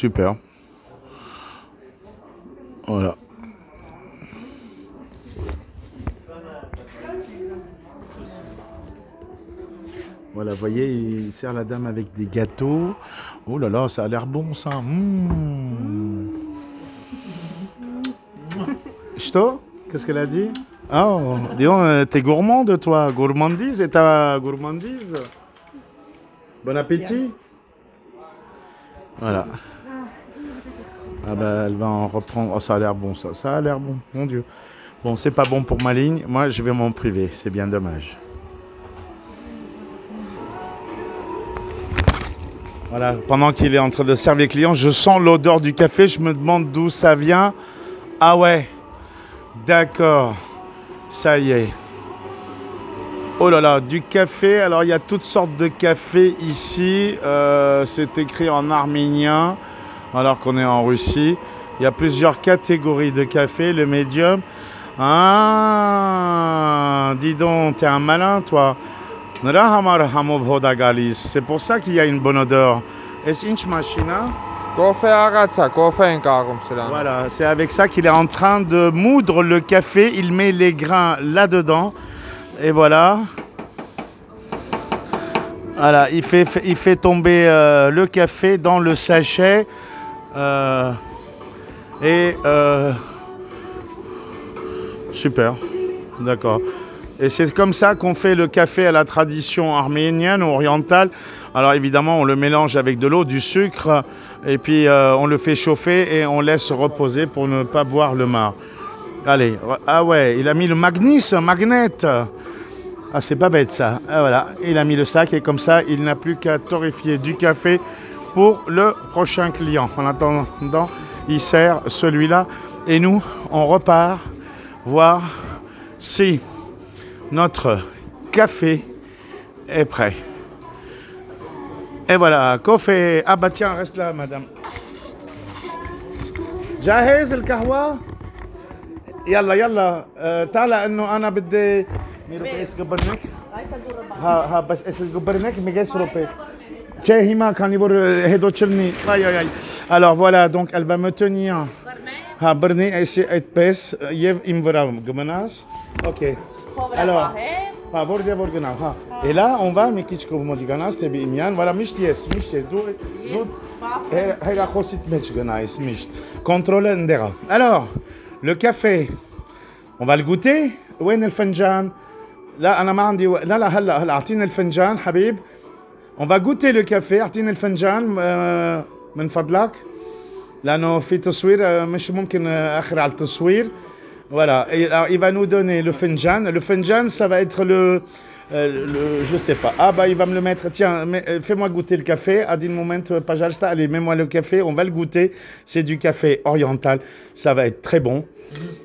Super. Voilà. Voilà, vous voyez, il sert la dame avec des gâteaux. Oh là là, ça a l'air bon ça. Mmh. Ch'to Qu'est-ce qu'elle a dit? Oh, dis donc, euh, t'es gourmande toi. Gourmandise et ta gourmandise. Bon appétit. Voilà. Ah bah elle va en reprendre. Oh ça a l'air bon ça. A l'air bon, mon Dieu. Bon, c'est pas bon pour ma ligne. Moi, je vais m'en priver. C'est bien dommage. Voilà, pendant qu'il est en train de servir les clients, je sens l'odeur du café, je me demande d'où ça vient. Ah ouais, d'accord, ça y est. Oh là là, du café, alors il y a toutes sortes de cafés ici, Euh, c'est écrit en arménien, alors qu'on est en Russie. Il y a plusieurs catégories de café, le médium. Ah, dis donc, t'es un malin, toi. C'est pour ça qu'il y a une bonne odeur. Hein? Voilà, c'est avec ça qu'il est en train de moudre le café. Il met les grains là-dedans. Et voilà. Voilà, il fait, tomber euh, le café dans le sachet. Euh, et euh, super, d'accord. Et c'est comme ça qu'on fait le café à la tradition arménienne orientale. Alors évidemment, on le mélange avec de l'eau, du sucre, et puis euh, on le fait chauffer et on laisse reposer pour ne pas boire le marc. Allez, ah ouais, il a mis le magnis, magnet. Ah, c'est pas bête ça. Ah, voilà, il a mis le sac et comme ça, il n'a plus qu'à torréfier du café pour le prochain client. En attendant, il sert celui-là et nous, on repart voir si notre café est prêt. Et voilà, café. Ah bah tiens, reste là, madame. جاهز القهوة؟ يلا يلا آه، تعال انه انا بدي ميرو ايس قبرنك ها ها بس ايس قبرنك ميجاس روبي Tiens, Hima, quand il va hedo chilni. Aïe, aïe, aïe. Alors voilà, donc elle va me tenir. Ha, Bernie, essaie et pes, yev imvra gmenas. Ok. Alors, ha, vorde vorgena. Ha. Et là, on va, mais kitschko modiganas, te bi imyan. Voilà, mishties, mishties. Du, du, hela chosit mech ganais, misht. Contrôle ndera. Alors, le café, on va le goûter. وين الفنجان؟ لا انا ما عندي و... لا لا هلا هلا اعطيني الفنجان حبيب on va goûter le café اعطيني الفنجان آه، من فضلك لانه في تصوير آه، مش ممكن آه، اخر على التصوير voilà Et alors, il va nous donner le finjan le finjan ça va être le euh, le, je sais pas. Ah bah il va me le mettre. Tiens, mais, euh, fais-moi goûter le café. Adin moment pajalsta. Allez, mets-moi le café. On va le goûter. C'est du café oriental. Ça va être très bon.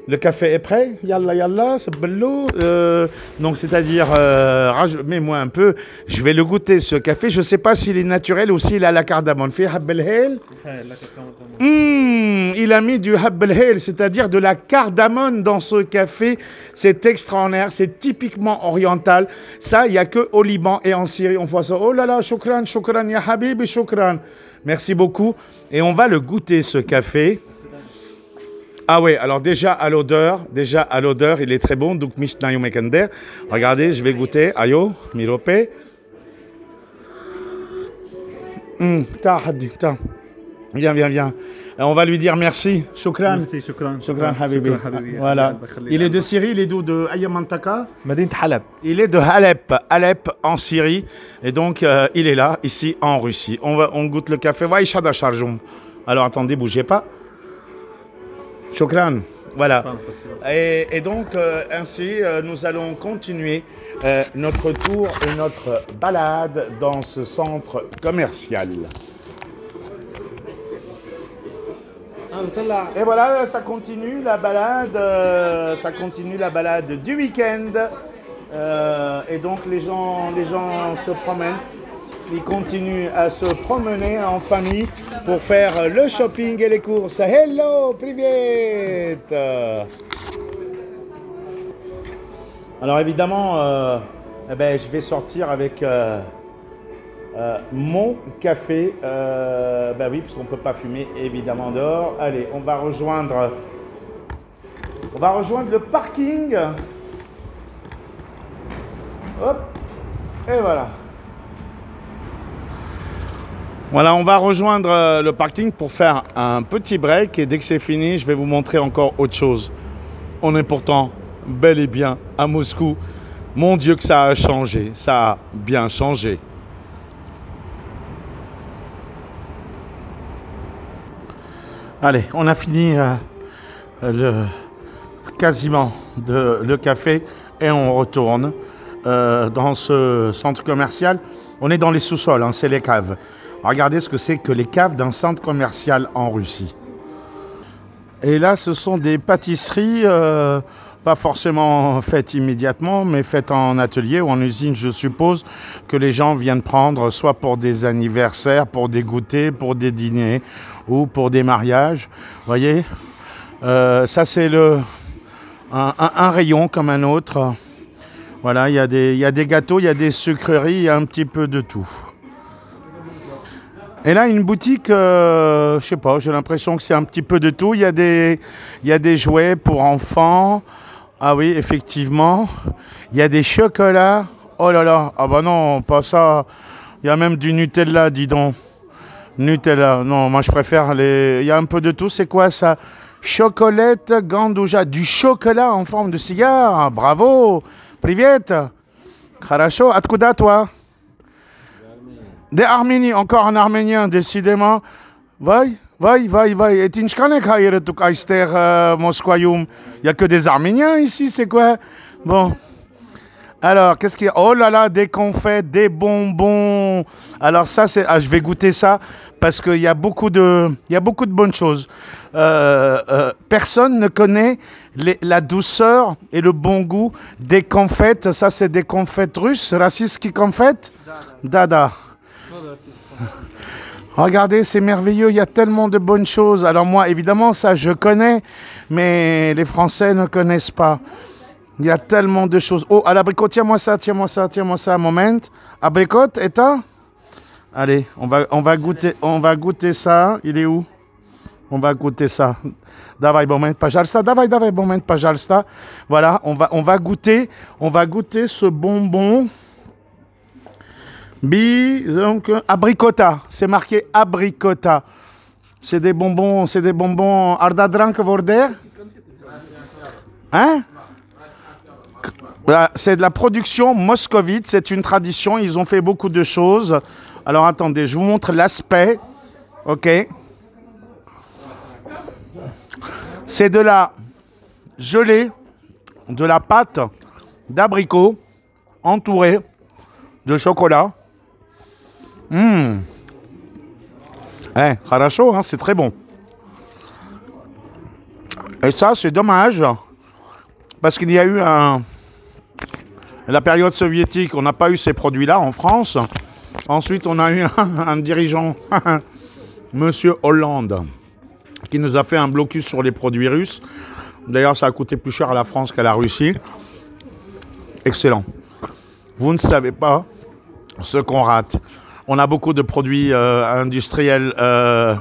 Le café est prêt. Yalla yalla, c'est bello. Euh, donc c'est-à-dire, euh, mets-moi un peu. Je vais le goûter ce café. Je sais pas s'il est naturel ou s'il a la cardamone. Fait habbel. Hmm, il a mis du habbel c'est-à-dire de la cardamone dans ce café. C'est extraordinaire, c'est typiquement oriental. Ça, il n'y a que au Liban et en Syrie. On voit ça. Oh là là, shukran, shukran, ya habib, shukran. Merci beaucoup. Et on va le goûter, ce café. Ah oui, alors déjà à l'odeur, déjà à l'odeur, il est très bon. Donc Mekender. Regardez, je vais goûter. Ayo, mirope. Hum, viens, viens, viens. Euh, on va lui dire merci. Shukran. Merci, shukran. Shukran, habibi. Voilà. Il est de Syrie, il est d'où? De Ayamantaka Halep. Il est de Halep, Halep en Syrie. Et donc, euh, il est là, ici, en Russie. On, va, on goûte le café. Alors, attendez, bougez pas. Shukran. Voilà. Et, et donc, euh, ainsi, euh, nous allons continuer euh, notre tour et notre balade dans ce centre commercial. Et voilà, ça continue la balade, ça continue la balade du week-end. Et donc les gens, les gens se promènent, ils continuent à se promener en famille pour faire le shopping et les courses. Hello, privet Alors évidemment, euh, eh ben, je vais sortir avec euh, euh, mon café. Ben oui, parce qu'on ne peut pas fumer évidemment dehors. Allez, on va rejoindre, on va rejoindre le parking. Hop, et voilà. Voilà, on va rejoindre euh, le parking pour faire un petit break et dès que c'est fini, je vais vous montrer encore autre chose. On est pourtant bel et bien à Moscou. Mon Dieu que ça a changé, ça a bien changé. Allez, on a fini euh, le, quasiment de, le café et on retourne euh, dans ce centre commercial. On est dans les sous-sols, hein, c'est les caves. Regardez ce que c'est que les caves d'un centre commercial en Russie. Et là, ce sont des pâtisseries, euh, pas forcément faites immédiatement, mais faites en atelier ou en usine, je suppose, que les gens viennent prendre soit pour des anniversaires, pour des goûters, pour des dîners ou pour des mariages. Vous voyez Euh, Ça, c'est le, un, rayon comme un autre. Voilà, il y, y a des gâteaux, il y a des sucreries, il y a un petit peu de tout. Et là, une boutique, euh, je sais pas, j'ai l'impression que c'est un petit peu de tout. Il y, a des, il y a des jouets pour enfants. Ah oui, effectivement. Il y a des chocolats. Oh là là, ah bah non, pas ça. Il y a même du Nutella, dis donc. Nutella, non, moi je préfère les... Il y a un peu de tout, c'est quoi ça? Chocolate gandouja, du chocolat en forme de cigare. Bravo Privet Karacho, à toi des Arméniens, encore un Arménien, décidément. Oui, Vai, vai, vai. Et euh. Il n'y a que des Arméniens ici, c'est quoi? Bon. Alors, qu'est-ce qu'il y a? Oh là là, des confettes, des bonbons. Alors ça, c'est, ah, je vais goûter ça parce qu'il y a beaucoup de, y a beaucoup de bonnes choses. Euh, euh, personne ne connaît la douceur et le bon goût des confettes. Ça, c'est des confettes russes. Raciski confettes. Dada. Regardez, c'est merveilleux, il y a tellement de bonnes choses. Alors moi, évidemment, ça, je connais, mais les Français ne connaissent pas. Il y a tellement de choses. Oh, à l'abricot, tiens-moi ça, tiens-moi ça, tiens-moi ça, un moment. Abricot, état Allez, on va, on, va goûter, on va goûter ça. Il est où? On va goûter ça. Davai, moment, pajalsta. Davai, davai, moment, pajalsta. Voilà, on va, on va goûter, on va goûter ce bonbon. Bi, donc, abricota. C'est marqué abricota. C'est des bonbons, c'est des bonbons Arda Drank Vorder. Hein? C'est de la production moscovite, c'est une tradition, ils ont fait beaucoup de choses. Alors attendez, je vous montre l'aspect. OK? C'est de la gelée, de la pâte d'abricot entourée de chocolat. Hum. Eh, Haracho, hein, c'est très bon. Et ça, c'est dommage. Parce qu'il y a eu la période soviétique, on n'a pas eu ces produits-là en France. Ensuite, on a eu un, un dirigeant, Monsieur Hollande, qui nous a fait un blocus sur les produits russes. D'ailleurs, ça a coûté plus cher à la France qu'à la Russie. Excellent. Vous ne savez pas ce qu'on rate. On a beaucoup de produits euh, industriels euh,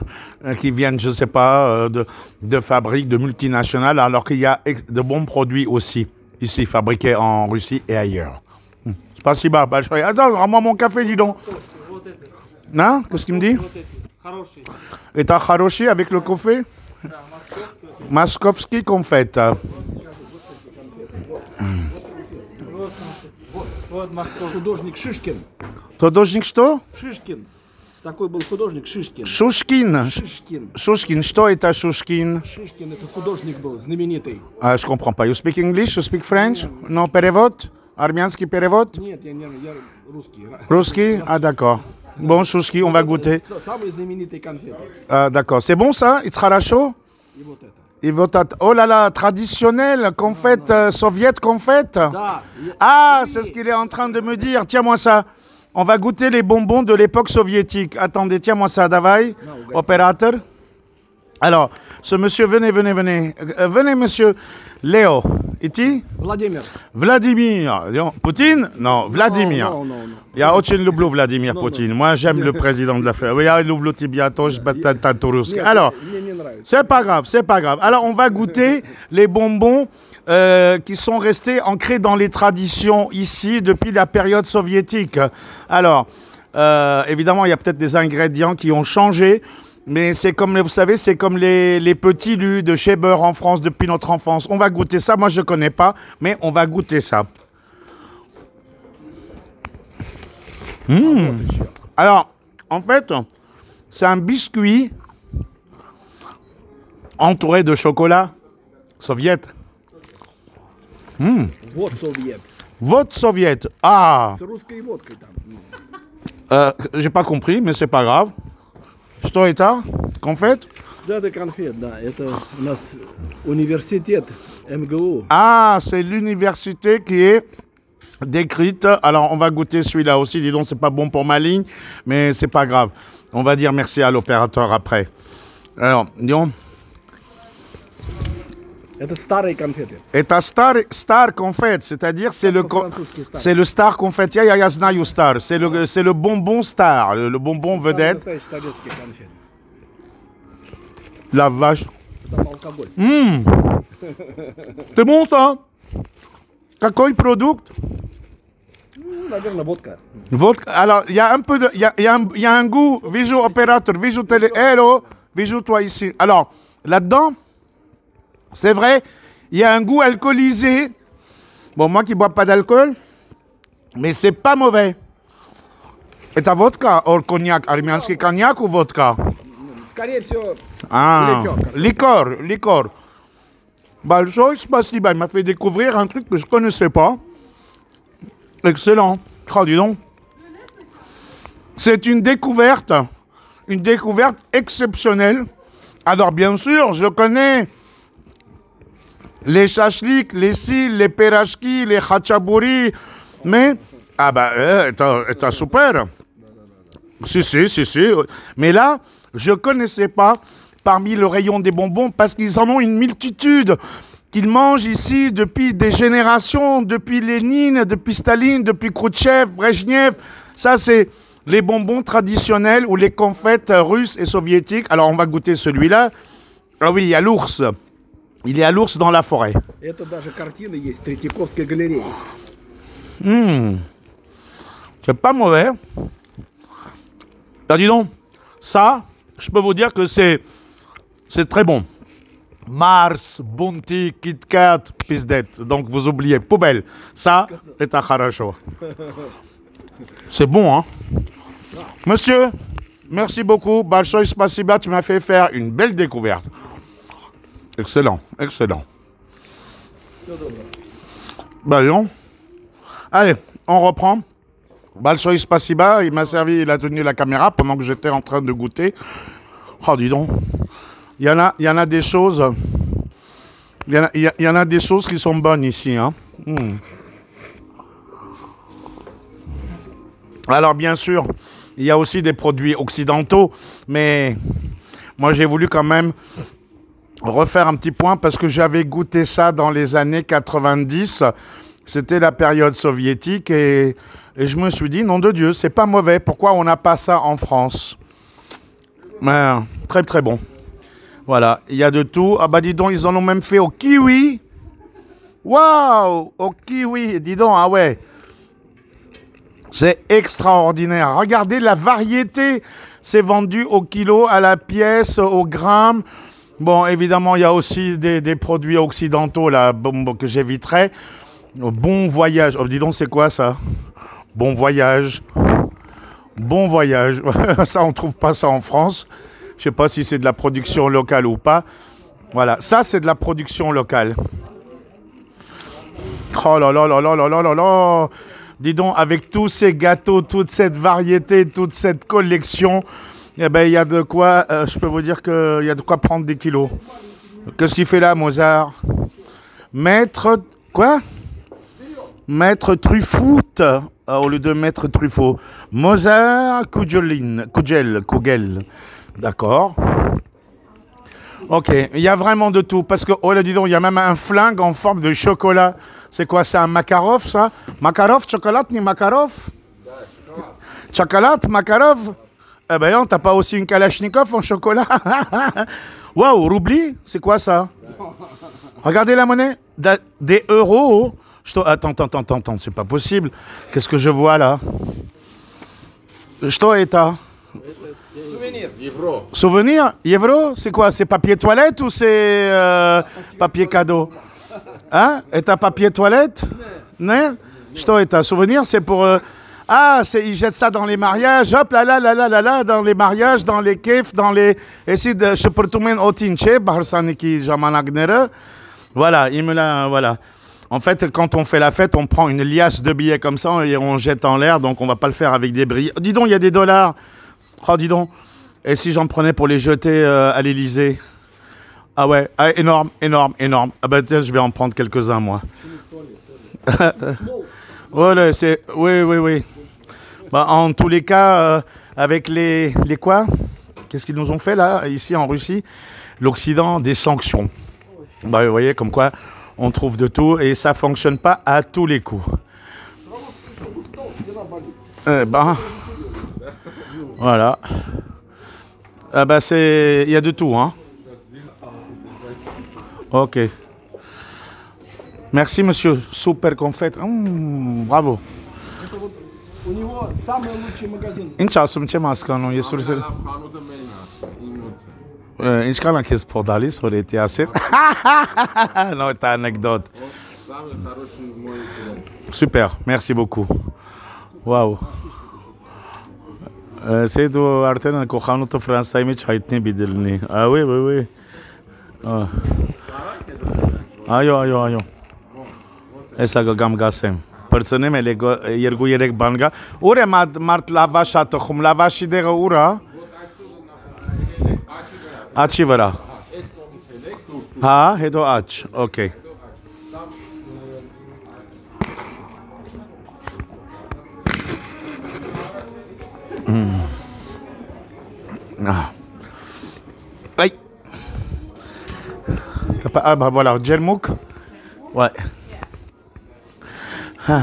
qui viennent, je ne sais pas, euh, de, fabriques, de multinationales, alors qu'il y a de bons produits aussi, ici, fabriqués en Russie et ailleurs. Hmm. C'est pas si bas. Attends, rends-moi mon café, dis donc. Non? Qu'est-ce qu'il me dit? Et t'as Haroshi avec le café? Moskovski confette. Вот Москва художник Шишкин. Художник что? Шишкин. Такой был художник Шишкин. Шушкин. Шишкин. Шушкин. Что это Шушкин? Шишкин это художник был знаменитый. Ah, je comprends pas. You speak English? You speak French? Non, перевод? Армянский перевод? Нет, я не я русский. Русский? Ah, d'accord. Bon, Шушки, on va goûter. Самые знаменитые конфеты. Ah, d'accord. C'est bon ça? Il sera chaud? И вот это. Et votre oh là là, traditionnel, confette, euh, soviète. Ah, c'est ce qu'il est en train de me dire. Tiens-moi ça. On va goûter les bonbons de l'époque soviétique. Attendez, tiens-moi ça, Davai, opérateur. Alors, ce monsieur, venez, venez, venez. Euh, venez, monsieur Léo. Iti? Vladimir. Vladimir. Poutine? Non, Vladimir. Il y a aucun loublo Vladimir Poutine. Moi, j'aime le président de la Oui, ah, il y a loublo Tibiatosh, Batatatorusk. Alors, c'est pas grave, c'est pas grave. Alors, on va goûter les bonbons euh, qui sont restés ancrés dans les traditions ici depuis la période soviétique. Alors, euh, évidemment, il y a peut-être des ingrédients qui ont changé. Mais c'est comme, vous savez, c'est comme les, les, petits lus de chez Beurre en France depuis notre enfance. On va goûter ça. Moi, je ne connais pas, mais on va goûter ça. Mmh. Alors, en fait, c'est un biscuit entouré de chocolat soviète. Mmh. Votre soviète. Ah. Euh, J'ai pas compris, mais c'est pas grave. Что это? Confette? Да, это конфет, да. Это у нас университет МГУ. Ah, c'est l'université qui est décrite. Alors, on va goûter celui-là aussi. Dis donc, c'est pas bon pour ma ligne, mais c'est pas grave. On va dire merci à l'opérateur après. Alors, disons, Это старые конфеты. это star, star confette, c'est-à-dire c'est le, co- По-французски старые. c'est le star confette. Я, я, я знаю star. C'est le, c'est le bonbon star, le, le bonbon Самые vedette. настоящие советские конфеты. La vache. Там алкоголь. Hum. C'est bon ça Какой продукт Ну, наверное, водка. Votre- alors, il y a un peu de. Il y a, il y a un- il y a un goût. Visual opérateur, visual télé. Hello, visual toi ici. Alors, là-dedans, c'est vrai, il y a un goût alcoolisé. Bon, moi qui ne bois pas d'alcool, mais c'est pas mauvais. Et ta vodka, or cognac, arménien cognac ou vodka? Ah, licor, licor. Bah, il m'a fait découvrir un truc que je ne connaissais pas. Excellent. Oh, dis. C'est une découverte, une découverte exceptionnelle. Alors, bien sûr, je connais les chachlik, les sil, les perashki, les khachaburi. Mais, ah bah, euh, t'as- super. Si, si, si, si. Mais là, je ne connaissais pas parmi le rayon des bonbons parce qu'ils en ont une multitude qu'ils mangent ici depuis des générations, depuis Lénine, depuis Staline, depuis Khrouchtchev, Brezhnev. Ça, c'est les bonbons traditionnels ou les confettes russes et soviétiques. Alors, on va goûter celui-là. Ah oui, il y a l'ours. Il est à l'ours dans la forêt. C'est pas mauvais. Ah, dis donc, ça, je peux vous dire que c'est, c'est très bon. Mars, Bounty, Kit Kat, Pizdette. Donc vous oubliez, poubelle. Ça, c'est un haracho. C'est bon, hein Monsieur, merci beaucoup. Balchoy Spasiba, tu m'as fait faire une belle découverte. Excellent, excellent. Donc. Allez, on reprend. Balshoï Spasiba, il m'a servi, il a tenu la caméra pendant que j'étais en train de goûter. Oh, dis donc. Il y en a, y en a des choses. Il y en a des choses qui sont bonnes ici. hein. Hmm. Alors, bien sûr, il y a aussi des produits occidentaux, mais moi, j'ai voulu quand même refaire un petit point parce que j'avais goûté ça dans les années 90. C'était la période soviétique et, je me suis dit, nom de Dieu, c'est pas mauvais. Pourquoi on n'a pas ça en France? Mais très très bon. Voilà, il y a de tout. Ah bah dis donc, ils en ont même fait au kiwi. Waouh Au kiwi, dis donc, ah ouais. C'est extraordinaire. Regardez la variété. C'est vendu au kilo, à la pièce, au gramme. Bon, évidemment, il y a aussi des, produits occidentaux là, que j'éviterai. Bon voyage. Oh, dis donc, c'est quoi ça? Bon voyage. Bon voyage. ça, on trouve pas ça en France. Je sais pas si c'est de la production locale ou pas. Voilà, ça, c'est de la production locale. Oh là là là là là là là là Dis donc, avec tous ces gâteaux, toute cette variété, toute cette collection, eh ben, il y a de quoi, euh, je peux vous dire y a de quoi prendre des kilos. Qu'est-ce qu'il fait là, Mozart? Maître, quoi? Maître Truffout, euh, au lieu de Maître Truffaut. Mozart Kugel, Kugel. D'accord. Ok, il y a vraiment de tout. Parce que, oh là, dis donc, il y a même un flingue en forme de chocolat. C'est quoi, c'est un Makarov, ça Makarov, chocolat, ni Makarov Chocolat, Makarov Eh ben non, t'as pas aussi une Kalachnikov en chocolat Waouh, roubli C'est quoi ça Regardez la monnaie. Da- des euros. Je te- Attends, attends, attends, attends, c'est pas possible. Qu'est-ce que je vois là Что это Souvenir Евро C'est quoi C'est papier toilette ou c'est euh, papier cadeau Hein Et un papier toilette Non Что это Souvenir, c'est pour... euh, Ah, c'est, ils jettent ça dans les mariages, hop là là là là là là, dans les mariages, dans les kefs, dans les... Et si de... Je peux tout mettre au tinche, Barsaniki Jamanagnere. Voilà, il me l'a... Voilà. En fait, quand on fait la fête, on prend une liasse de billets comme ça et on jette en l'air, donc on va pas le faire avec des billets. Dis donc, il y a des dollars. Oh, dis donc. Et si j'en prenais pour les jeter euh, à l'Elysée Ah ouais, ah, énorme, énorme, énorme. Ah bah tiens, je vais en prendre quelques-uns, moi. c'est... Oui, oui, oui. Bah, en tous les cas, euh, avec les... Les quoi? Qu'est-ce qu'ils nous ont fait, là, ici, en Russie? L'Occident, des sanctions. Bah, vous voyez, comme quoi, on trouve de tout et ça fonctionne pas à tous les coups. Eh ben... Voilà. Ah bah c'est... Il y a de tout, hein. Ok. Merci, monsieur. Super confet. Hum, bravo. Hein, Ta anecdot. Super, merci beaucoup. Waouh. Սե դու արդեն կողանութը Ֆրանսիայի մեջ հայտնի բիդելնի։ Այո, այո, այո։ Այո, այո, այո։ Էսա գամ գասեմ։ Բրցնեմ էլ եկո- երկու երեք բան գա։ Ուր է մարդ լավաշա տխում, լավաշի դեղը ուր է։ Աչի վրա։ Հա, հետո աչ, օքեյ։ Mm. Ah. Ah bah voilà, Ouais. Ah.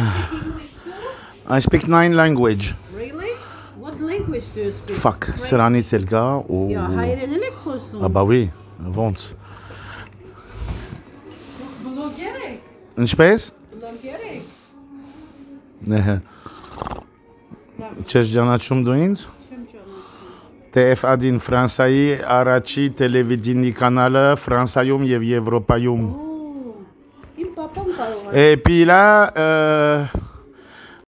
I speak nine languages. Really? What language do you speak? Fuck, Serrani c'est le ou. Oh. Yeah, ah bah oui, Vance. Bloguerek. Une espèce? Չես ճանաչում դու ինձ։ Չեմ ճանաչում։ TF1 Ֆրանսայի առաջի տելևիդենի կանալը Ֆրանսայում եւ Եվրոպայում։ Իմ papan կարող է։ Et puis là, euh,